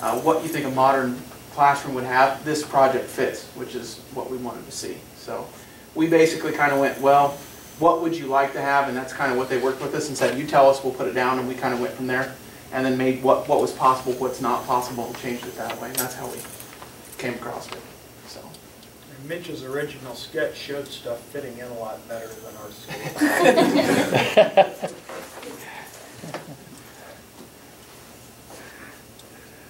uh, what you think a modern classroom would have, this project fits, which is what we wanted to see. So we basically kind of went, well, what would you like to have? And that's kind of what they worked with us and said, you tell us, we'll put it down, and we kind of went from there. And then made what, what was possible, what's not possible, and changed it that way, and that's how we came across it, so. And Mitch's original sketch showed stuff fitting in a lot better than our [laughs] [laughs] [laughs] sketch.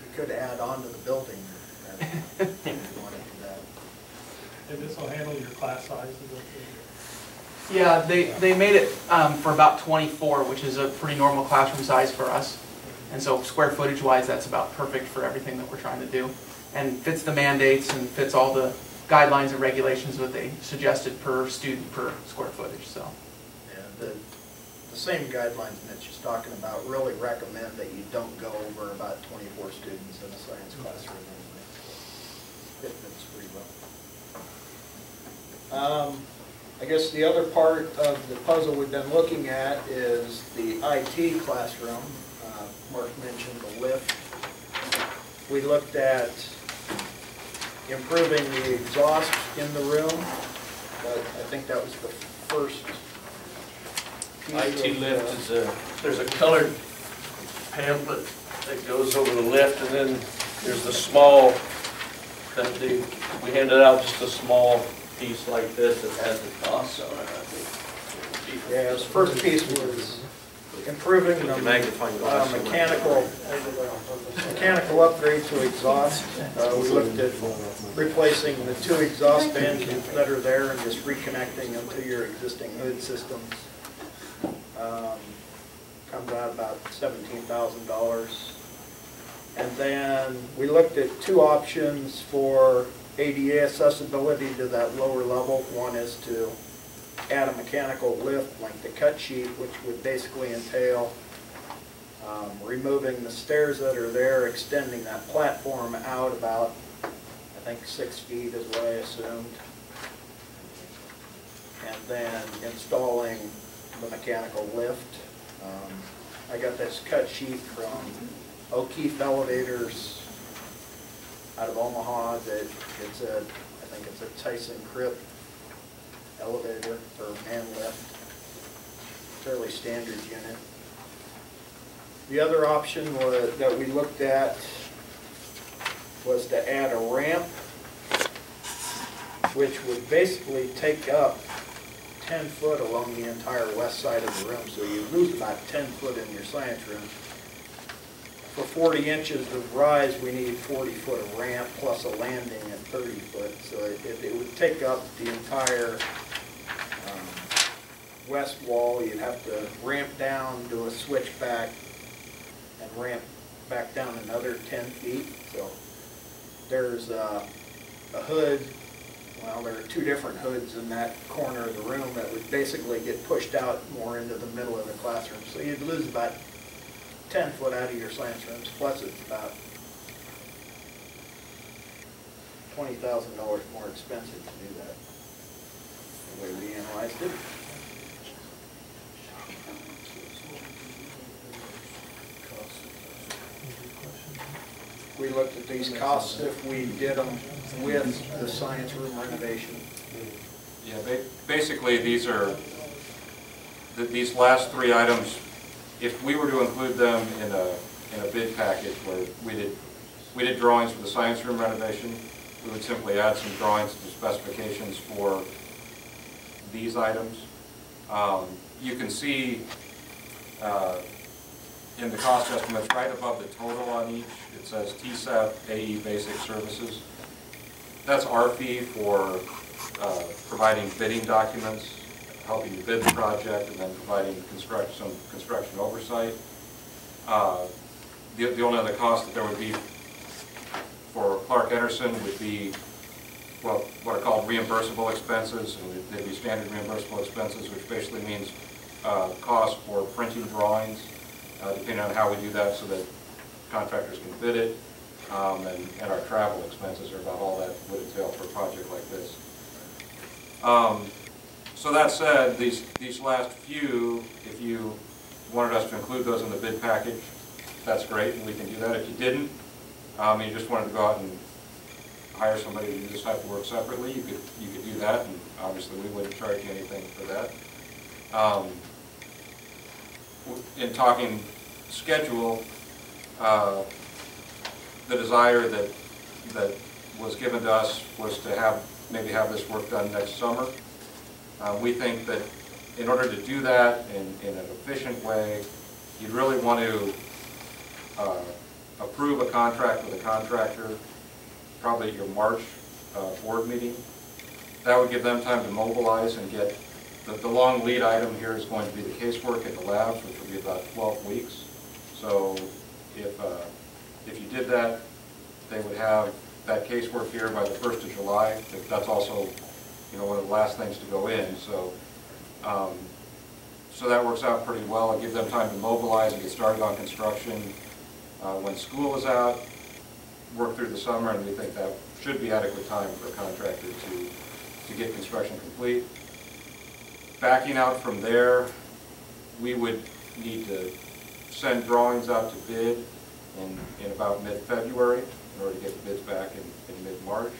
We could add on to the building [laughs] if you wanted to do that. And this will handle your class sizes Yeah, they, they made it um, for about 24, which is a pretty normal classroom size for us. And so square footage wise, that's about perfect for everything that we're trying to do. And fits the mandates and fits all the guidelines and regulations that they suggested per student per square footage, so. Yeah, the, the same guidelines Mitch is talking about really recommend that you don't go over about 24 students in a science classroom. It fits pretty well. Um, I guess the other part of the puzzle we've been looking at is the IT classroom. Uh, Mark mentioned the lift. We looked at improving the exhaust in the room. But I think that was the first IT lift is a, there's a colored pamphlet that goes over the lift, and then there's the small, that they, we handed out just a small piece like this that has the costs on it, I think. Yeah, his first piece was improving the Magnifying uh, mechanical, mechanical upgrade to exhaust. Uh, We looked at replacing the two exhaust fans that are there and just reconnecting them to your existing hood systems. Um, Comes out about seventeen thousand dollars. And then we looked at two options for ADA accessibility to that lower level. One is to add a mechanical lift like the cut sheet, which would basically entail um, removing the stairs that are there, extending that platform out about, I think, six feet is what I assumed. And then installing the mechanical lift. Um, I got this cut sheet from O'Keefe Elevators out of Omaha that it's a, I think it's a Tyson Crip elevator or man lift, fairly standard unit. The other option was, that we looked at was to add a ramp, which would basically take up ten foot along the entire west side of the room, so you lose about ten foot in your science room. For forty inches of rise, we need forty foot of ramp plus a landing at thirty foot, so it, it- it would take up the entire, um, west wall, you'd have to ramp down, do a switchback, and ramp back down another ten feet, so there's, uh, a hood, well, there are two different hoods in that corner of the room that would basically get pushed out more into the middle of the classroom, so you'd lose about ten foot out of your science rooms, plus it's about twenty thousand dollars more expensive to do that, the way we analyzed it. We looked at these costs if we did them with the science room renovation. Yeah, ba- basically, these are, th- these last three items, if we were to include them in a, in a bid package where we did, we did drawings for the science room renovation, we would simply add some drawings to specifications for these items. Um, You can see uh, in the cost estimates, right above the total on each, it says TSAP AE Basic Services. That's our fee for uh, providing bidding documents, helping you bid the project, and then providing construct, some construction oversight. Uh, The, the only other cost that there would be for Clark Enersen would be, well, what are called reimbursable expenses, and they'd be standard reimbursable expenses, which basically means uh, cost for printing drawings, uh, depending on how we do that, so that contractors can bid it, um, and and our travel expenses are about all that would entail for a project like this. Um, So that said, these, these last few, if you wanted us to include those in the bid package, that's great, and we can do that. If you didn't, um, you just wanted to go out and hire somebody to do this type of work separately, you could, you could do that, and obviously we wouldn't charge you anything for that. Um, In talking schedule, uh, the desire that, that was given to us was to have, maybe have this work done next summer. Uh, We think that in order to do that in, in an efficient way, you'd really want to uh, approve a contract with a contractor, probably at your March uh, board meeting. That would give them time to mobilize and get, the, the long lead item here is going to be the casework at the labs, which will be about 12 weeks. So if, uh, if you did that, they would have that casework here by the 1st of July. That's also, you know, one of the last things to go in, so, um, so that works out pretty well. It gives them time to mobilize and get started on construction uh, when school is out, work through the summer, and we think that should be adequate time for a contractor to, to get construction complete. Backing out from there, we would need to send drawings out to bid in, in about mid-February in order to get the bids back in, in mid-March.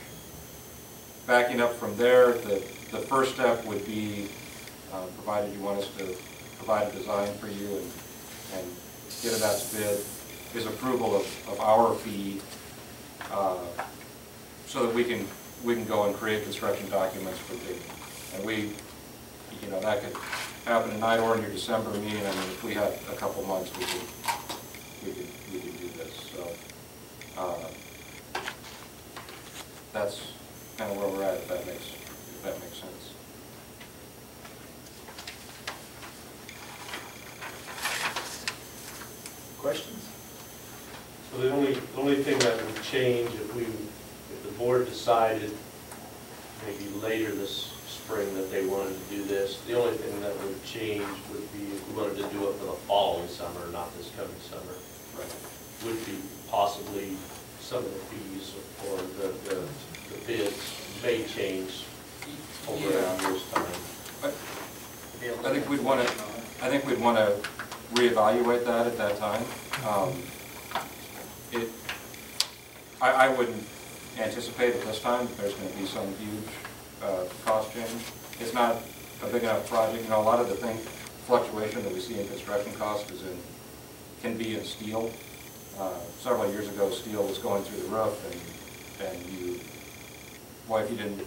Backing up from there, the, the first step would be, uh, provided you want us to provide a design for you and, and get it out bid, is approval of, of our fee, uh, so that we can, we can go and create construction documents for bid. And we, you know, that could happen tonight or in your December meeting, I mean, if we had a couple months, we could, we could, we could do this, so. Uh, That's kind of where we're at, if that makes, if that makes sense. Questions? So the only, the only thing that would change if we, if the board decided maybe later this spring that they wanted to do this, the only thing that would change would be if we wanted to do it for the following summer, not this coming summer. Right, would be possibly some of the fees or the, the the bids may change over a year's time. I think we'd want to, I think we'd want to reevaluate that at that time. Um, It, I, I wouldn't anticipate at this time that there's going to be some huge uh, cost change. It's not a big enough project, you know, a lot of the thing, fluctuation that we see in construction cost is in, can be in steel. Uh, Several years ago, steel was going through the roof and, and you, well, if you didn't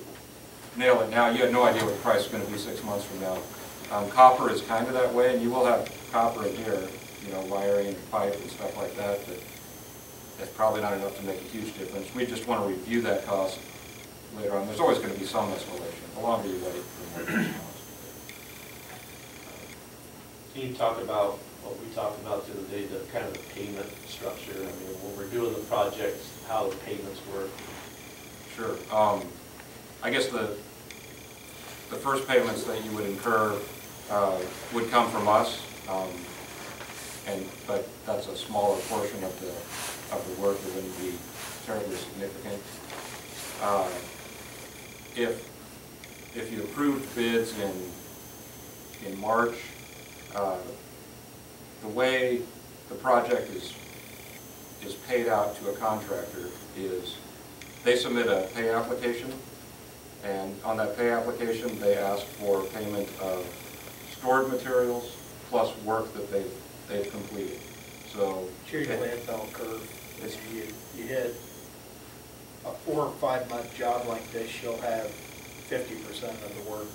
nail it now, you had no idea what the price was going to be six months from now. Um, Copper is kind of that way, and you will have copper in here, you know, wiring and pipe and stuff like that, but that's probably not enough to make a huge difference. We just want to review that cost later on. There's always going to be some escalation. The longer you wait, the more. Can you talk about what we talked about the other day, the kind of the payment structure? I mean, when we're doing the projects, how the payments work? Sure. Um, I guess the, the first payments that you would incur uh, would come from us, um, and, but that's a smaller portion of the, of the work, that wouldn't be terribly significant. Uh, If, if you approved bids in, in March, uh, the way the project is, is paid out to a contractor is they submit a pay application, and on that pay application, they ask for payment of stored materials plus work that they've, they've completed. So. Usually a bell curve, is you, you hit a four or five month job like this, you'll have fifty percent of the work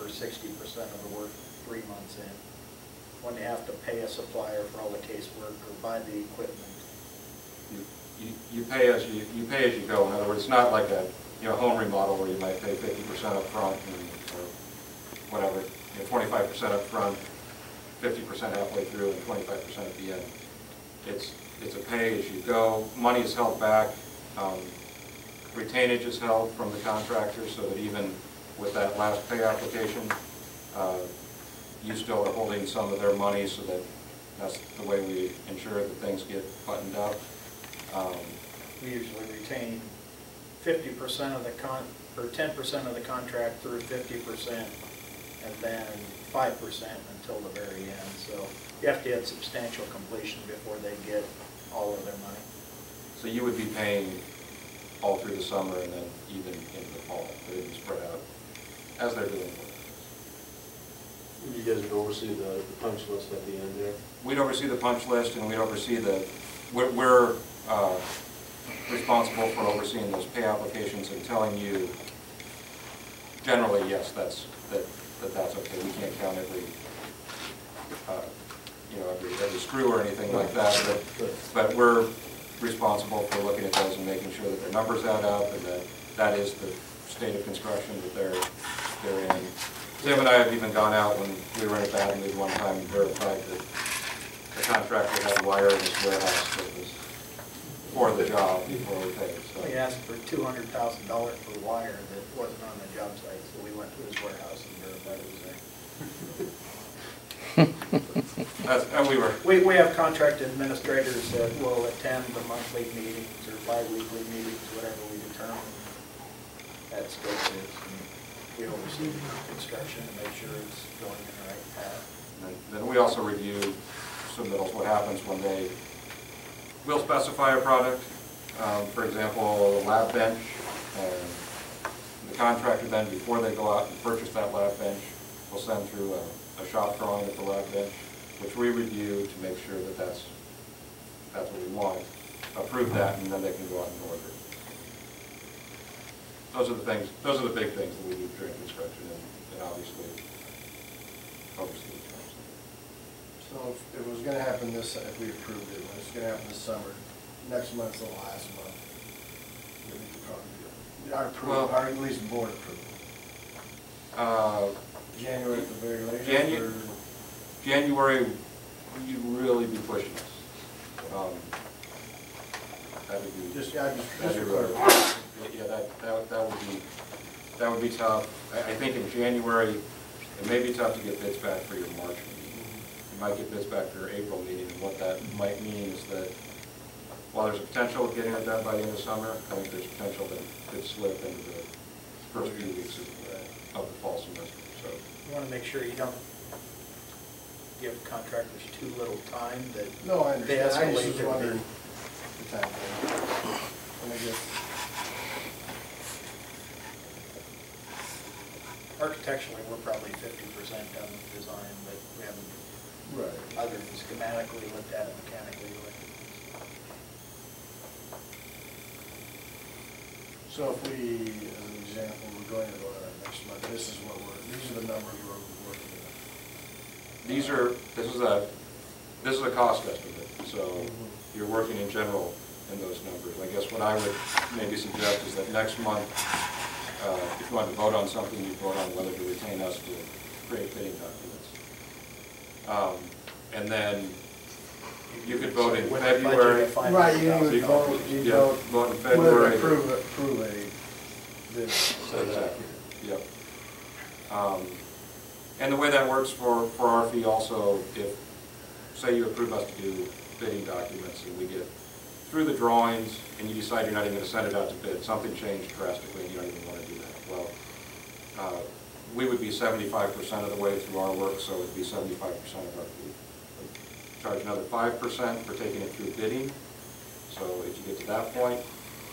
or sixty percent of the work three months in. When you have to pay a supplier for all the casework or buy the equipment. You, you you pay as you, you pay as you go. In other words, it's not like a, you know, home remodel where you might pay fifty percent up front and, or whatever, you know, twenty-five percent up front, fifty percent halfway through, and twenty-five percent at the end. It's, it's a pay as you go. Money is held back. Um, retainage is held from the contractor, so that even with that last pay application, uh, you still are holding some of their money, so that that's the way we ensure that things get buttoned up. Um, We usually retain fifty percent of the con, or ten percent of the contract through fifty percent, and then five percent until the very end. So you have to have substantial completion before they get all of their money. So you would be paying all through the summer and then even into the fall, but it'd be spread out as they're doing. You guys would oversee the the punch list at the end there? We'd oversee the punch list and we'd oversee the, we're, we're uh, responsible for overseeing those pay applications and telling you, generally, yes, that's, that, that that's okay. We can't count every, uh, you know, every, every screw or anything like that, but, but we're responsible for looking at those and making sure that their numbers add up and that that is the state of construction that they're, they're in. Tim and I have even gone out when we were in a bad mood one time and verified that the contractor had wire in his warehouse that was for the job before we paid, so. We asked for two hundred thousand dollars for wire that wasn't on the job site, so we went to his warehouse and verified it was there. [laughs] That's, and we were, We, we have contract administrators that will attend the monthly meetings or bi-weekly meetings, whatever we determine. That scope is, and we oversee construction and make sure it's going in the right path. and then we also review submittals, what happens when they will specify a product, um, for example, a lab bench, and the contractor then, before they go out and purchase that lab bench, will send through a, a shop drawing of the lab bench, which we review to make sure that that's, that's what we want, approve that, and then they can go out and order. Those are the things, those are the big things that we do during construction, and, and obviously, oversee the terms. So if it was gonna happen this, if we approved it, when it's gonna happen this summer, next month's the last month. that we could probably do it. Our approval, Well- or at least board approval. Uh, January at the very latest, Janu- or? January, you'd really be pushing us. Um, That would be. Just, yeah, just, just that'd for be really- clarification. Yeah, that, that, would- that would be, that would be tough. I, I think in January, it may be tough to get bids back for your March meeting. You might get bids back for your April meeting, and what that might mean is that while there's a potential of getting it done by the end of summer, I think there's potential that it could slip into the first few weeks of, uh, of the fall semester, so. You want to make sure you don't give contractors too little time that No, I they understand, I just escalate was their wondering the time frame. And I guess, Architecturally, we're probably fifty percent done with design, but we haven't, right. other than schematically looked at it, mechanically looked at it. So if we, as an example, we're going to go on next month, this is what we're, these are the numbers we're working with. These are, this is a, this is a cost estimate, so mm-hmm. you're working in general in those numbers. I guess what I would maybe suggest is that next month, uh, if you want to vote on something, you vote on whether to retain us to create bidding documents. Um, And then you could vote in With a budget of February. five Right, you hundred would thousand vote, you Yeah, vote, vote in whether February. to approve, it- approve a bid. Exactly, yep. Um, And the way that works for, for our fee also, if, say you approve us to do bidding documents and we get through the drawings and you decide you're not even gonna send it out to bid, something changed drastically and you don't even wanna do that. Well, uh, we would be seventy-five percent of the way through our work, so it'd be seventy-five percent of our fee. Charge another five percent for taking it through bidding. So if you get to that point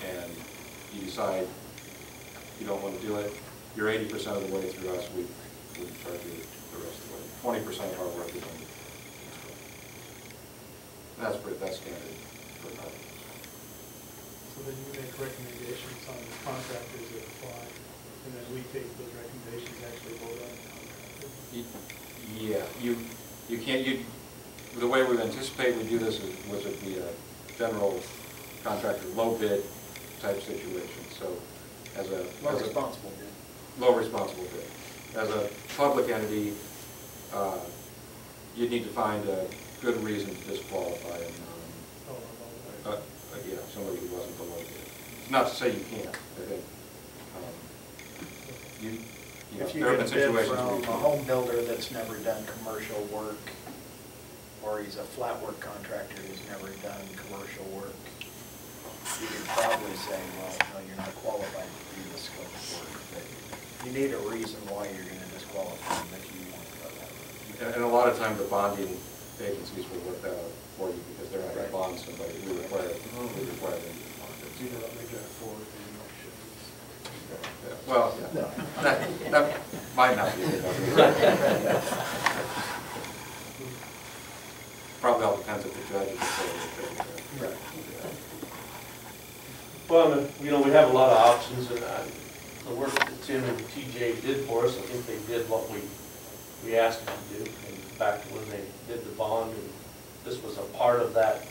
and you decide you don't want to do it, you're eighty percent of the way through us, we, would charge you the rest of the way. Twenty percent of our work is on That's pretty, that's standard for. So then you make recommendations on the contractors and then we take those recommendations, and actually vote on the contractor. Yeah, you, you can't, you, the way we anticipate we do this is, was it be a general contractor, low bid type situation, so as a. More as a- responsible bid. low responsible bid. As a public entity, uh, you'd need to find a good reason to disqualify a non, Oh, uh, uh, yeah, somebody who wasn't the low bid. not to say you can't, I think, um, you, you know, If you there have get been a bid situations where from you a can't. home builder that's never done commercial work, or he's a flat work contractor who's never done commercial work, you could probably say, well, no, you're not qualified to do this scope of work, but you need a reason why you're gonna disqualify him if you want to go that route. And and a lot of times the bonding agencies will work that out for you because they're not going to bond somebody. We require, we require them to be bonded. You know, they got four, three more Yeah, Well, that, that might not be. a good idea. Probably all depends if the judge is. Right. Well, I mean, you know, we have a lot of options, and uh, the work that Tim and TJ did for us, I think they did what we, we asked them to do. And back to when they did the bond, and this was a part of that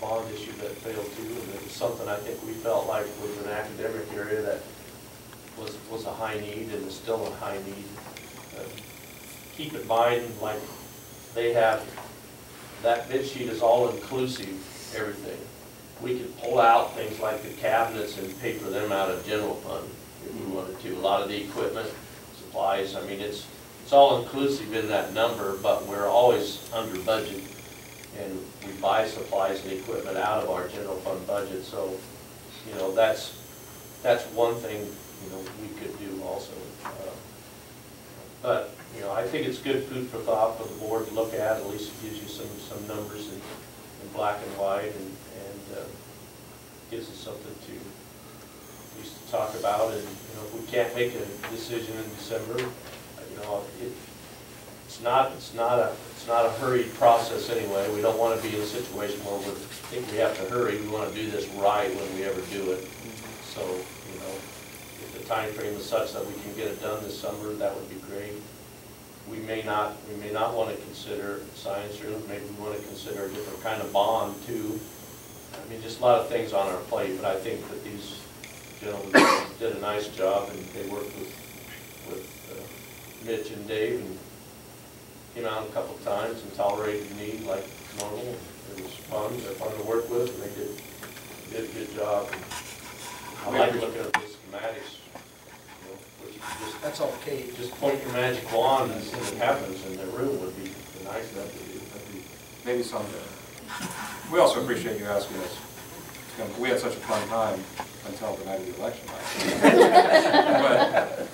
bond issue that failed too, and it was something I think we felt like was an academic area that was, was a high need and is still a high need. Uh, Keep in mind, like, they have, that bid sheet is all-inclusive, everything we could pull out things like the cabinets and pay for them out of general fund if we wanted to. A lot of the equipment, supplies, I mean, it's, it's all inclusive in that number, but we're always under budget. And we buy supplies and equipment out of our general fund budget, so, you know, that's, that's one thing, you know, we could do also. Uh, But, you know, I think it's good food for thought for the board to look at, at least it gives you some, some numbers in, in black and white and, and uh, gives us something to, at least to talk about. And, you know, if we can't make a decision in December, you know, it, it's not, it's not a, it's not a hurried process anyway. We don't want to be in a situation where we think we have to hurry. We want to do this right when we ever do it. So, you know, if the time frame is such that we can get it done this summer, that would be great. We may not, we may not want to consider science rooms, maybe we want to consider a different kind of bond too. I mean, just a lot of things on our plate, but I think that these gentlemen did a nice job and they worked with, with uh, Mitch and Dave and came out a couple of times and tolerated me like normal. It was fun, they're fun to work with and they did, did a good job. I like looking at the schematics, you know, which you can just. That's okay. Just point your magic wand and see what happens and the room would be nice thing to do. That'd be Maybe someday. We also appreciate you asking us. We had such a fun time until the night of the election last year.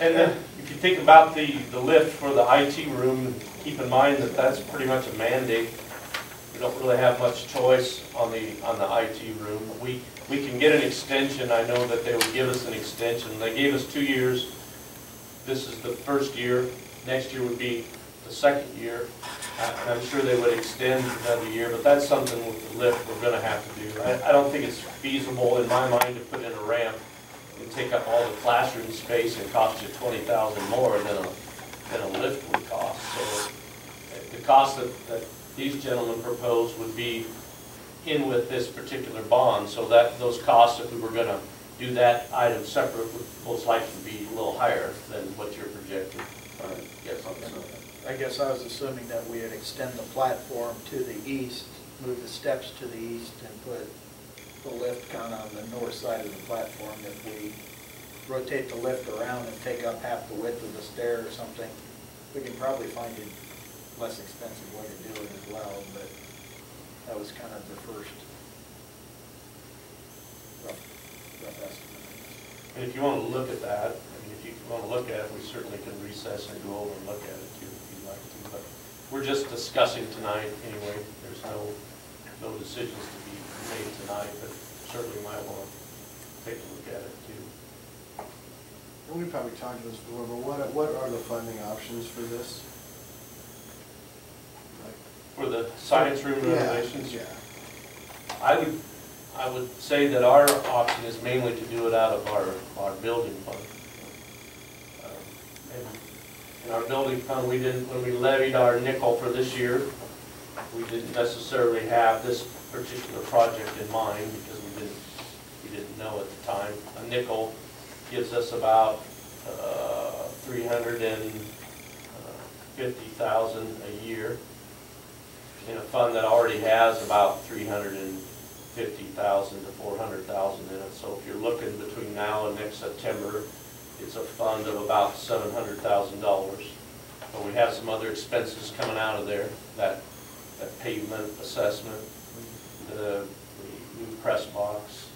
And then, if you think about the, the lift for the IT room, keep in mind that that's pretty much a mandate. We don't really have much choice on the, on the IT room. We, we can get an extension, I know that they would give us an extension. They gave us two years. This is the first year, next year would be the second year. And I'm sure they would extend another year, but that's something with the lift we're gonna have to do. I, I don't think it's feasible in my mind to put in a ramp and take up all the classroom space and cost you twenty thousand more than a, than a lift would cost. So the cost that, that these gentlemen proposed would be in with this particular bond, so that those costs, if we were gonna do that item separate, would most likely be a little higher than what you're projecting. Yes, I guess I was assuming that we would extend the platform to the east, move the steps to the east, and put the lift kind of on the north side of the platform. If we rotate the lift around and take up half the width of the stair or something, we can probably find a less expensive way to do it as well, but that was kind of the first rough, rough estimate. And if you want to look at that, I mean, if you want to look at it, we certainly can recess and go over and look at it too, if you'd like to. But we're just discussing tonight anyway. There's no, no decisions to be made tonight, but certainly might want to take a look at it too. And we probably talked about this before, but what, what are the funding options for this? For the science room Yeah, renovations? Yeah. I would, I would say that our option is mainly to do it out of our, our building fund. Um, and In our building fund, we didn't, when we levied our nickel for this year, we didn't necessarily have this particular project in mind because we didn't, we didn't know at the time. A nickel gives us about, uh, three hundred and fifty thousand a year in a fund that already has about three hundred and fifty thousand to four hundred thousand in it. So if you're looking between now and next September, it's a fund of about seven hundred thousand dollars. But we have some other expenses coming out of there, that, that pavement assessment, the the new press box.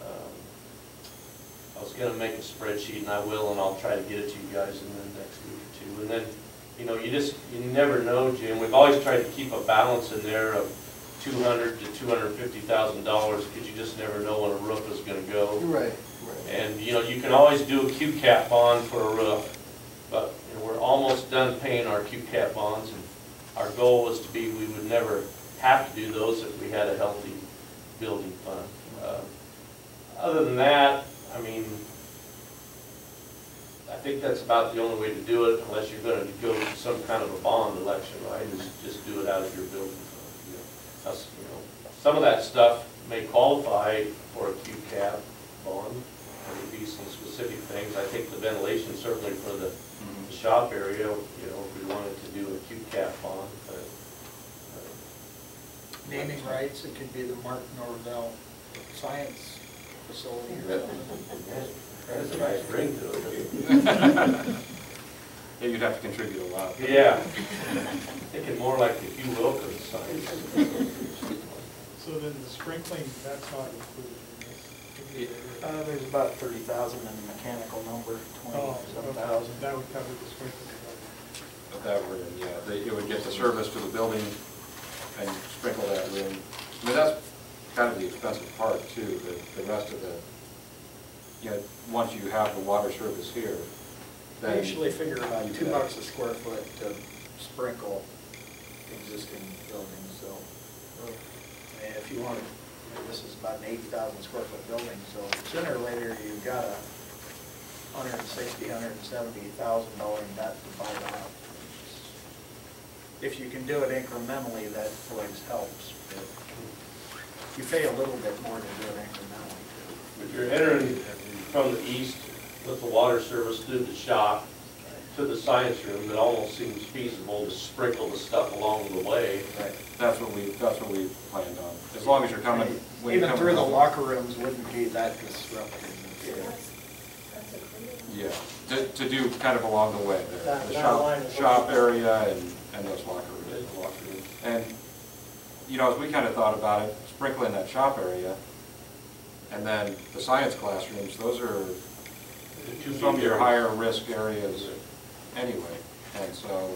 Um, I was gonna make a spreadsheet, and I will, and I'll try to get it to you guys in the next week or two. And then, you know, you just, you never know, Jim, we've always tried to keep a balance in there of two hundred to two hundred and fifty thousand dollars, because you just never know when a roof is gonna go. Right, right. And, you know, you can always do a Q-cap bond for a roof, but, you know, we're almost done paying our Q-cap bonds, and our goal was to be, we would never have to do those if we had a healthy building fund. Uh, Other than that, I mean, I think that's about the only way to do it, unless you're gonna go to some kind of a bond election, right? Is just do it out of your building fund. you know. That's, you know, some of that stuff may qualify for a Q-cap bond, there would be some specific things. I think the ventilation certainly for the the shop area, you know, if we wanted to do a Q-cap bond, but, uh, Naming rights, it could be the Mark Norvell Science Facility or something. That's a nice ring to it. [laughs] Yeah, you'd have to contribute a lot. Yeah. Thinking more like the Hugh Wilkins sign. So then the sprinkling, that's not included in this? Uh, there's about thirty thousand in the mechanical number, Oh, twenty-seven okay. thousand. That would cover the sprinkling. But that would, yeah, they, it would get the service to the building and sprinkle that room. I mean, that's kind of the expensive part too, the, the rest of the, you know, once you have the water service here, I then. usually figure about two that. bucks a square foot to sprinkle existing buildings, so. And if you wanted, you know, this is about an eighty thousand square foot building, so sooner or later, you've got a hundred and sixty, hundred and seventy thousand dollar net to buy it out. If you can do it incrementally, that always helps, but you pay a little bit more to do it incrementally too. If you're entering from the east with the water service through the shop to the science room, it almost seems feasible to sprinkle the stuff along the way. That's what we, that's what we planned on, as long as you're coming. when you're Even coming through the home. locker rooms wouldn't be that disruptive. Yeah, to, to do kind of along the way, the That- the that shop, is- shop area and, and those locker rooms. locker rooms. And, you know, as we kind of thought about it, sprinkling that shop area, and then the science classrooms, those are some of your higher risk areas anyway, and so um,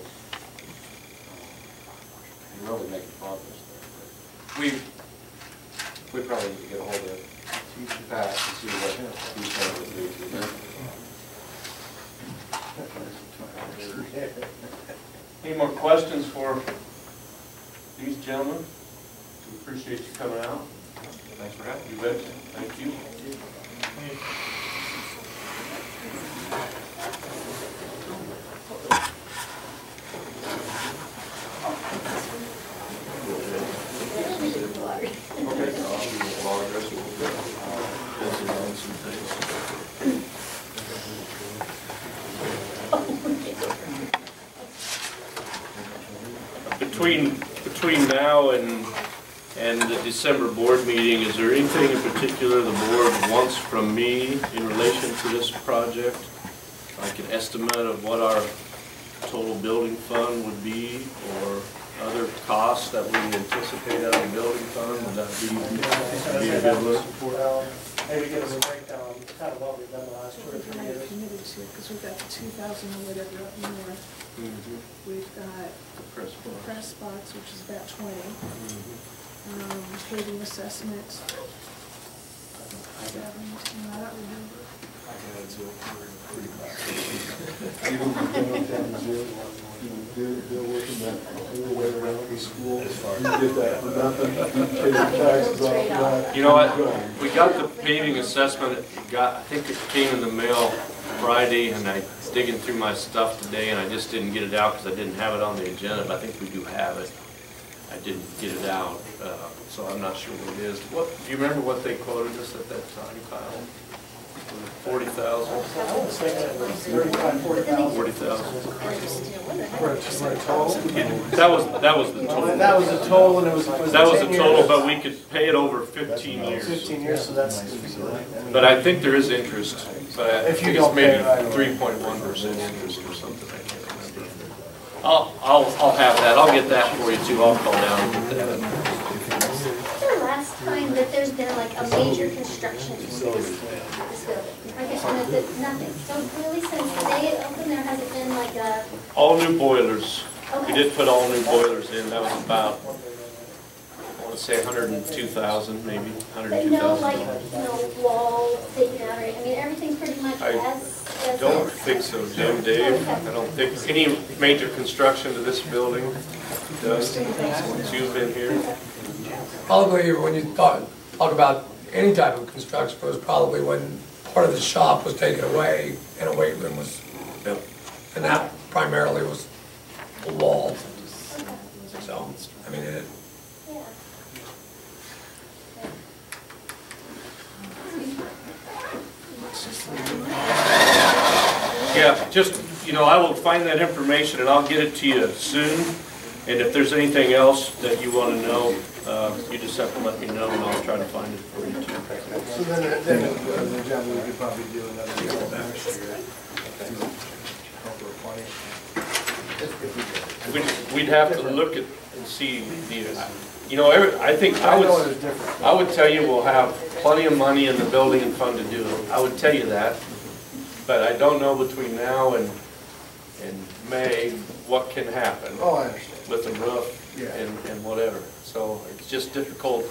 you're really making progress there. We, we probably need to get a hold of Pat and see what he's going to do. Any more questions for these gentlemen? We appreciate you coming out. Thanks for having You bet. Thank you. Between, between now and, and the December board meeting, is there anything in particular the board wants from me in relation to this project? Like an estimate of what our total building fund would be, or other costs that we anticipate out of the building fund? Would that be, be a good look? Well, Maybe give us a breakdown, kind of what we've done the last two or We're three years. committed to it, because we've got two thousand or whatever up north. Mhm. We've got The press the box. press box, which is about twenty. Mhm. Um, paving assessment. Seven, ten, I don't remember. They're working that whole way around the school. You get that for nothing, you pay your taxes off that. You know what, we got the paving assessment, got, I think it came in the mail Friday, and I was digging through my stuff today, and I just didn't get it out because I didn't have it on the agenda, but I think we do have it. I didn't get it out, uh, so I'm not sure what it is. What, do you remember what they quoted us at that time, Kyle? Forty thousand? I was thinking it was thirty-five, forty thousand. Forty thousand. For a, for a total? That was, that was the total. That was the total and it was, was it That was 10 the total, years? but we could pay it over fifteen years. Fifteen years, so that's. But I think there is interest, but I If you think it's don't pay maybe it right three point one percent interest or something, I can't remember. I'll, I'll, I'll have that, I'll get that for you too, I'll call down and get that. The last time that there's been like a major construction to this, this building, I guess, that- nothing. So really since they opened, there hasn't been like a, All new boilers, we did put all new boilers in, that was about, I wanna say hundred and two thousand, maybe, hundred But and two no, like, no wall taken out or, I mean, everything's pretty much I as, as. Don't think so, Jim, Dave, I don't think, any major construction to this building, does, since you've been here. Probably when you talk, talk about any type of construction, was probably when part of the shop was taken away and a weight room was built. And that primarily was a wall. So, I mean, it. Yeah, just, you know, I will find that information and I'll get it to you soon. And if there's anything else that you want to know, uh, you just have to let me know and I'll try to find it for you too. So then, then, uh, the job, we could probably do another year next year. We'd, we'd have to look at and see the, you know, every, I think, I would, it is different. I would tell you we'll have plenty of money in the building and fund to do it. I would tell you that. But I don't know between now and, and May what can happen Oh, I understand. with the roof and, and whatever. So it's just difficult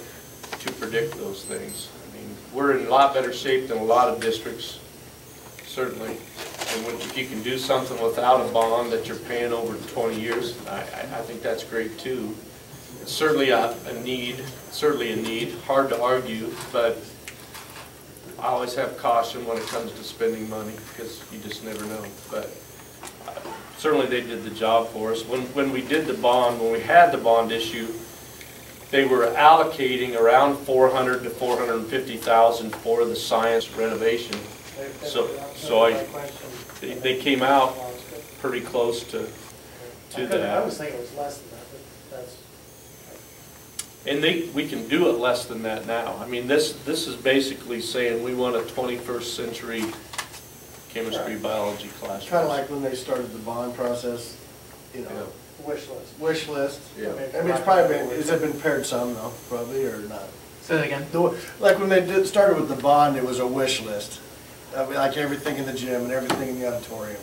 to predict those things. I mean, we're in a lot better shape than a lot of districts, certainly. And when, if you can do something without a bond that you're paying over twenty years, I, I, I think that's great too. It's certainly a, a need, certainly a need, hard to argue, but I always have caution when it comes to spending money, because you just never know. But uh, certainly they did the job for us. When, when we did the bond, when we had the bond issue, they were allocating around four hundred to four hundred and fifty thousand for the science renovation. So, so I, they, they came out pretty close to, to couldn't- I that. was thinking it was less than that, but that's, And they, we can do it less than that now. I mean, this, this is basically saying we want a twenty-first century chemistry, biology classroom. Kind of like when they started the bond process, you know, wish list. wish list. Yeah. I mean, it's probably been, has it been paired some though, probably, or not? Say that again. The- Like when they did, started with the bond, it was a wish list. I mean, like everything in the gym and everything in the auditorium.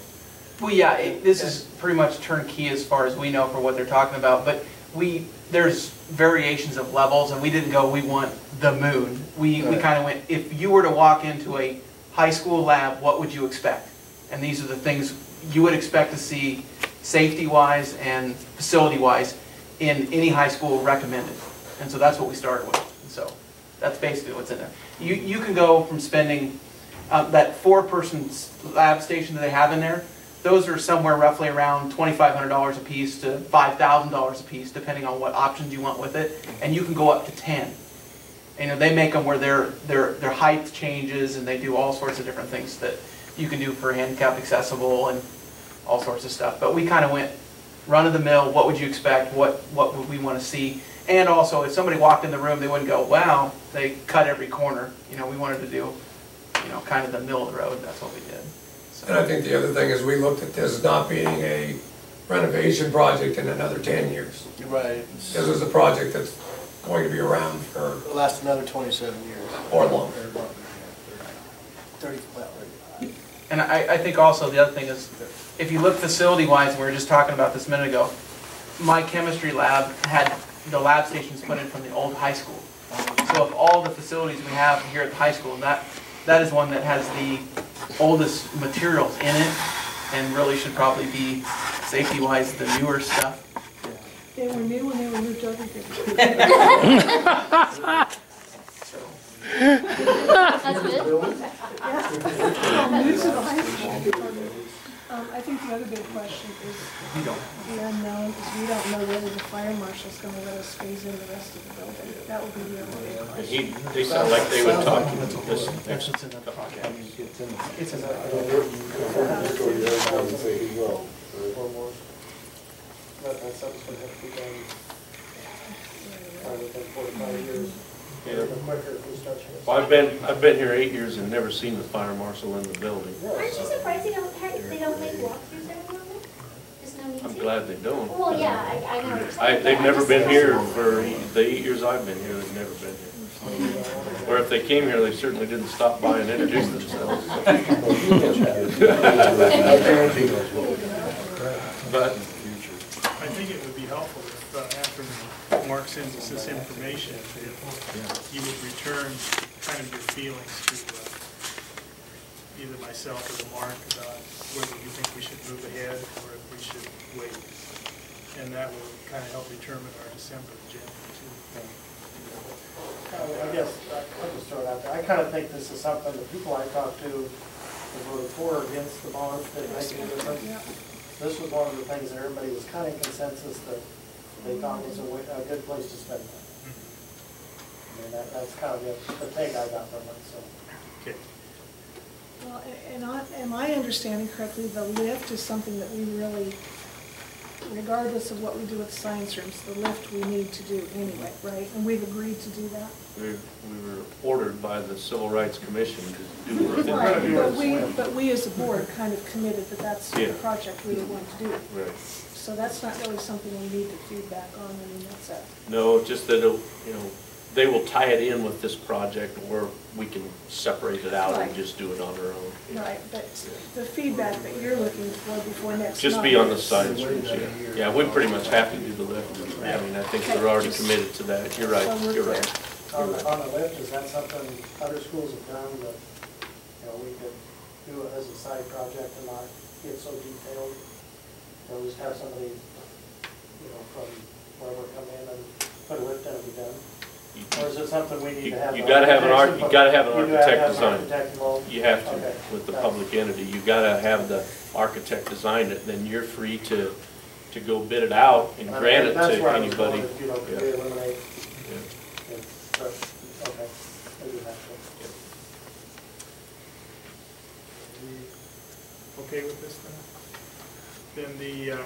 Well, yeah, it, this is pretty much turnkey as far as we know for what they're talking about, but we, there's variations of levels, and we didn't go, we want the moon. We, we kind of went, if you were to walk into a high school lab, what would you expect? And these are the things you would expect to see safety-wise and facility-wise in any high school recommended. And so that's what we started with, and so that's basically what's in there. You, you can go from spending, uh, that four-person lab station that they have in there, those are somewhere roughly around twenty-five hundred dollars a piece to five thousand dollars a piece, depending on what options you want with it, and you can go up to ten. You know, they make them where their, their, their height changes, and they do all sorts of different things that you can do for handicap accessible and all sorts of stuff. But we kind of went run-of-the-mill, what would you expect, what, what would we want to see? And also, if somebody walked in the room, they wouldn't go, wow, they cut every corner. You know, we wanted to do, you know, kind of the middle of the road, that's what we did. So- and I think the other thing is we looked at this not being a renovation project in another ten years. Right. This is a project that's going to be around for, Last another twenty-seven years. Or longer. Or longer, yeah. Thirty, well, And I, I think also the other thing is, if you look facility-wise, we were just talking about this a minute ago, my chemistry lab had the lab stations put in from the old high school. So of all the facilities we have here at the high school, that, that is one that has the oldest materials in it, and really should probably be, safety-wise, the newer stuff. They were new when they were new to other things. [laughs] [laughs] That's good. [laughs] Um, I think the other big question is the unknown, is we don't know whether the fire marshal's gonna let us phase in the rest of the building. That would be the other big And question. he, they sound like they would talk to this next It's in the project. It's in the. It's in Just go to the other side and say he will. Or more. That, that's something's gonna have to be done. Probably within four to five years. Yeah. The quicker construction is. Well, I've been, I've been here eight years and never seen the fire marshal in the building. Aren't you surprised they don't, have- they don't make walkthroughs anymore? There's no need to? I'm glad they don't. Well, yeah, I, I know what you're I, saying. they've but I never just been here so- for the eight years I've been here, they've never been here. Or if they came here, they certainly didn't stop by and introduce themselves. [laughs] [laughs] But I think it would be helpful if, uh, after Mark sends us this information, if you would return kind of your feelings to uh, either myself or to Mark about whether you think we should move ahead or if we should wait. And that will kind of help determine our December agenda too. I guess, I'll just throw it out there. I kind of think this is something the people I talked to, that voted for or against the bond, that make a difference. This was one of the things that everybody was kind of consensus that they thought was a, wa- a good place to spend money. Mm-hmm. I mean, that, that's kind of the, the take I got from it, so. Okay. Well, and I, am I understanding correctly, the lift is something that we really, regardless of what we do with the science rooms, the lift we need to do anyway, right? And we've agreed to do that? we, we were ordered by the Civil Rights Commission to do We're gonna Right, but we, but we as a board kind of committed that that's the Yeah. project we want to do. Right. So that's not really something we need to feedback on, I mean, that's a, No, just that, it'll, you know, they will tie it in with this project or we can separate it out and Right. just do it on our own. right, but the feedback that you're looking for before next month. Just be on the science rooms, yeah. Yeah, we pretty much have to do the lift. I mean, I think we're already committed to that. You're right, So we're you're right. On the, on the lift, is that something other schools have done that, you know, we could do it as a side project and not get so detailed? Or just have somebody, you know, from wherever come in and put a lift in and be done? Or is it something we need You to have? you an gotta have an arch, architect you gotta have an You do have to architect have an design. architect involved? You have to, Okay. with the That's- public entity. You've gotta have the architect design it, then you're free to, to go bid it out and I mean, grant it that's to where I was going, anybody. if, You know, could Yeah. we eliminate, Yeah. it, but, okay, maybe that's it. We Okay with this then? Then the uh,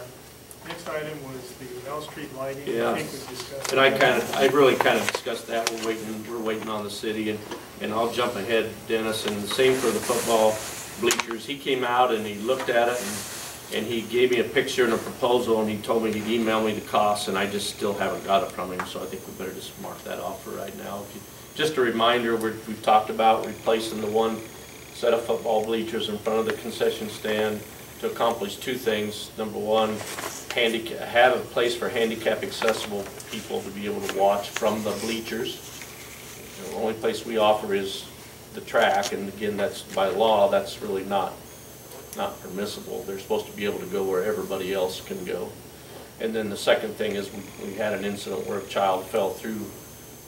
next item was the L Street lighting. Yeah. I think we discussed. And I that. kind of, I really kind of discussed that, we're waiting, we're waiting on the city, and, and I'll jump ahead, Dennis, and the same for the football bleachers. He came out and he looked at it, and, and he gave me a picture and a proposal, and he told me he'd email me the costs, and I just still haven't got it from him, so I think we better just mark that off for right now. If you- Just a reminder, we're, we've talked about replacing the one set of football bleachers in front of the concession stand to accomplish two things. Number one, have a place for handicap accessible people to be able to watch from the bleachers. The only place we offer is the track, and again, that's by law, that's really not, not permissible. They're supposed to be able to go where everybody else can go. And then the second thing is, we, we had an incident where a child fell through,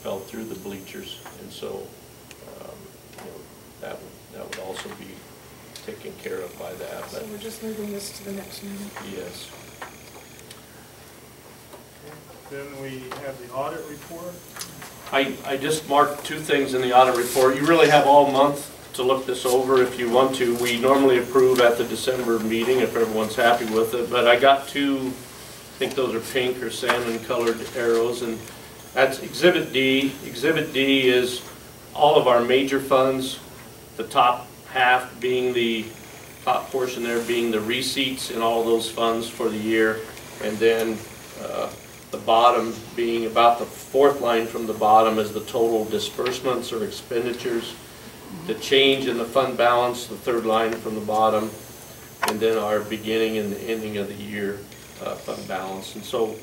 fell through the bleachers, and so, um, you know, that would, that would also be taken care of by that, So but, we're just moving this to the next meeting. yes. Then we have the audit report. I, I just marked two things in the audit report. You really have all month to look this over if you want to. We normally approve at the December meeting if everyone's happy with it, but I got two, I think those are pink or salmon colored arrows, and that's Exhibit D. Exhibit D is all of our major funds, the top half being the, top portion there being the receipts in all those funds for the year, and then uh, the bottom being about the fourth line from the bottom is the total disbursements or expenditures. The change in the fund balance, the third line from the bottom, and then our beginning and the ending of the year uh, fund balance. And so,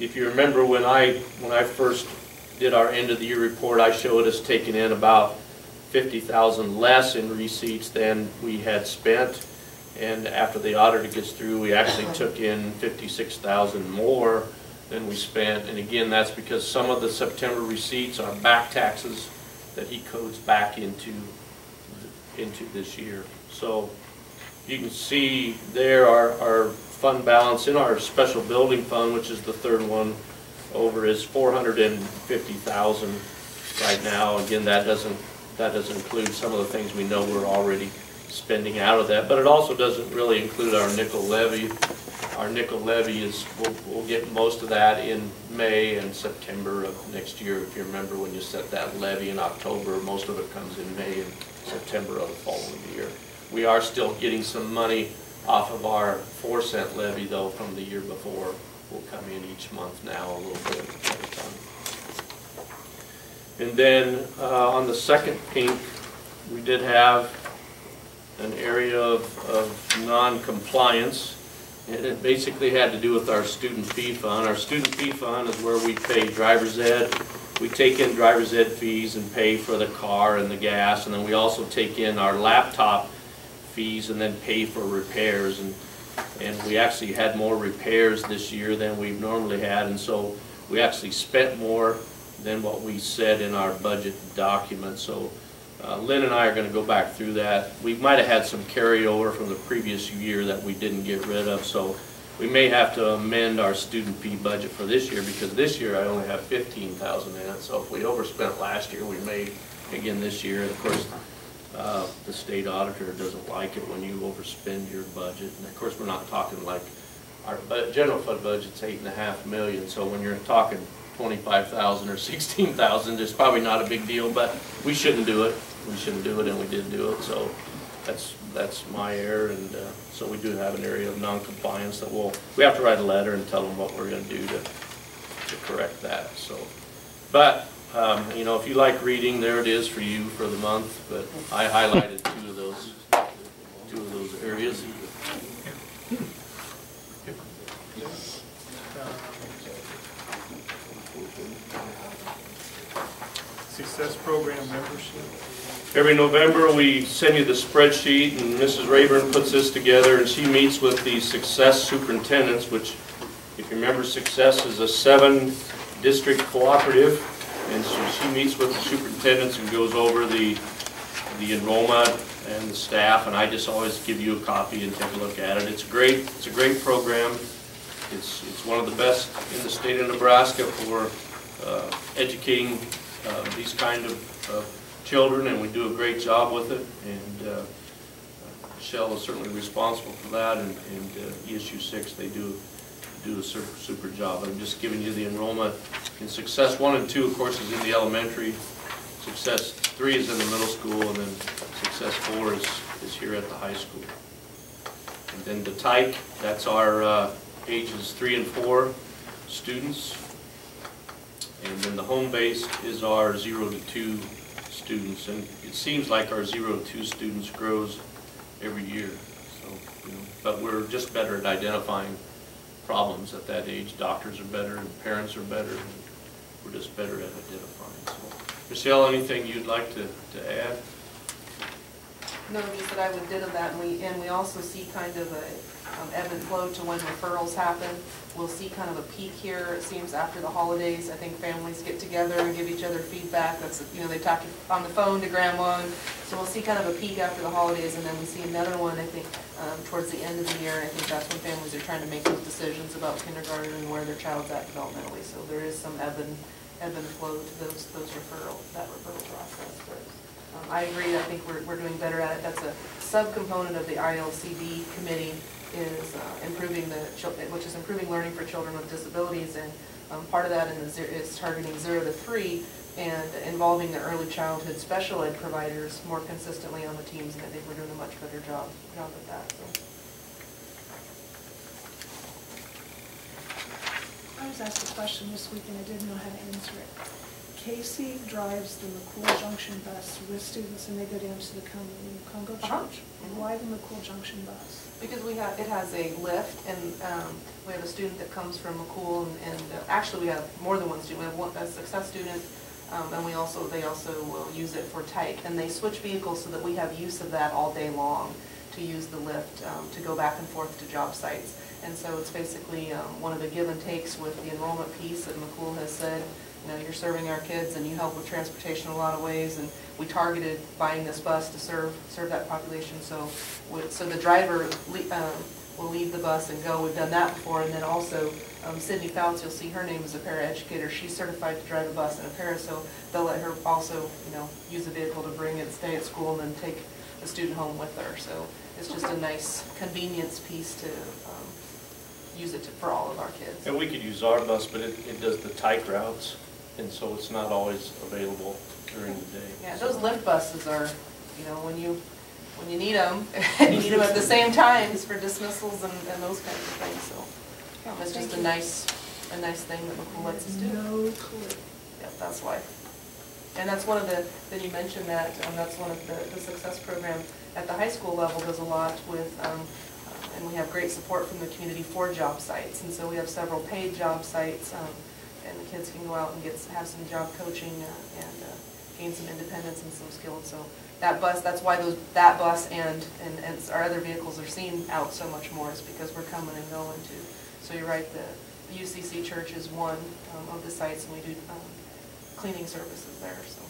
if you remember when I, when I first did our end of the year report, I showed us taking in about fifty thousand less in receipts than we had spent. And after the auditor gets through, we actually took in fifty-six thousand more than we spent. And again, that's because some of the September receipts are back taxes that he codes back into, into this year. So you can see there our, our fund balance in our special building fund, which is the third one over, is four hundred and fifty thousand right now. Again, that doesn't, that doesn't include some of the things we know we're already spending out of that, but it also doesn't really include our nickel levy. Our nickel levy is, we'll, we'll get most of that in May and September of next year. If you remember when you set that levy in October, most of it comes in May and September of the following year. We are still getting some money off of our four cent levy though from the year before. Will come in each month now a little bit. And then, uh, on the second pink, we did have an area of, of non-compliance. And it basically had to do with our student fee fund. Our student fee fund is where we pay driver's ed. We take in driver's ed fees and pay for the car and the gas, and then we also take in our laptop fees and then pay for repairs. And, and we actually had more repairs this year than we've normally had, and so we actually spent more than what we said in our budget document. So uh, Lynn and I are going to go back through that. We might have had some carryover from the previous year that we didn't get rid of, so we may have to amend our student fee budget for this year, because this year I only have fifteen thousand in it, so if we overspent last year, we may again this year. And of course, uh, the state auditor doesn't like it when you overspend your budget. And of course, we're not talking like, our general fund budget's eight and a half million, so when you're talking twenty-five thousand or sixteen thousand, it's probably not a big deal, but we shouldn't do it. We shouldn't do it, and we did do it, so that's, that's my error, and, uh, so we do have an area of non-compliance that we'll, we have to write a letter and tell them what we're gonna do to, to correct that, so. But, um, you know, if you like reading, there it is for you for the month, but I highlighted two of those, two of those areas. Success Program membership. Every November, we send you the spreadsheet, and Mrs. Rayburn puts this together, and she meets with the success superintendents, which, if you remember, success is a seven-district cooperative, and so she meets with the superintendents and goes over the, the enrollment and the staff, and I just always give you a copy and take a look at it. It's great, it's a great program. It's, it's one of the best in the state of Nebraska for uh, educating uh, these kind of of children, and we do a great job with it. And uh, Michelle is certainly responsible for that, and and, uh, ESU six, they do, do a super, super job. I'm just giving you the enrollment. In Success one and two, of course, is in the elementary. Success three is in the middle school, and then Success four is, is here at the high school. And then the type, that's our uh, ages three and four students. And then the home base is our zero to two students, and it seems like our zero two students grows every year. So, you know, but we're just better at identifying problems at that age. Doctors are better, and parents are better, and we're just better at identifying. So, Michelle, anything you'd like to, to add? No, just that I would ditto that, and we, and we also see kind of a um, ebb and flow to when referrals happen. We'll see kind of a peak here, it seems, after the holidays. I think families get together and give each other feedback. That's, you know, they talk on the phone to grandma, and so we'll see kind of a peak after the holidays, and then we see another one, I think, um, towards the end of the year. I think that's when families are trying to make those decisions about kindergarten and where their child's at developmentally. So there is some ebb and, ebb and flow to those, those referral, that referral process. But um, I agree, I think we're, we're doing better at it. That's a subcomponent of the ILCD committee is uh, improving the, which is improving learning for children with disabilities. And um, part of that in the is targeting zero to three and involving the early childhood special ed providers more consistently on the teams. And I think we're doing a much better job, job at that, so. I was asked a question this week and I didn't know how to answer it. Casey drives the McCool Junction bus with students and they go down to the Congo, Congo Uh-huh. Church. Why the McCool Junction bus? Because we have, it has a lift, and um, we have a student that comes from McCool, and- and uh, actually, we have more than one student. We have one, a success student, um, and we also, they also will use it for type. And they switch vehicles so that we have use of that all day long to use the lift, um, to go back and forth to job sites. And so it's basically um, one of the give and takes with the enrollment piece that McCool has said, you know, you're serving our kids and you help with transportation in a lot of ways, and we targeted buying this bus to serve, serve that population, so, with- so the driver um, will leave the bus and go, we've done that before, and then also um, Sydney Fouts, you'll see her name is a paraeducator, she's certified to drive a bus and a para, so they'll let her also, you know, use the vehicle to bring and stay at school, and then take the student home with her, so it's just a nice convenience piece to um, use it to- for all of our kids. And we could use our bus, but it, it does the tight routes, and so it's not always available during the day. Yeah, those lift buses are, you know, when you, when you need them, [laughs] you need them at the same times for dismissals and, and those kinds of things, so. It's just a nice, a nice thing that McCool lets us do. No clue. Yep, that's why. And that's one of the, then you mentioned that, um, that's one of the, the success program at the high school level does a lot with, um, uh, and we have great support from the community for job sites. And so we have several paid job sites, um, and the kids can go out and get, have some job coaching uh, and uh, gain some independence and some skills. So that bus, that's why those, that bus and, and, and our other vehicles are seen out so much more is because we're coming and going to. So you're right, the, the UCC church is one um, of the sites and we do um, cleaning services there, so.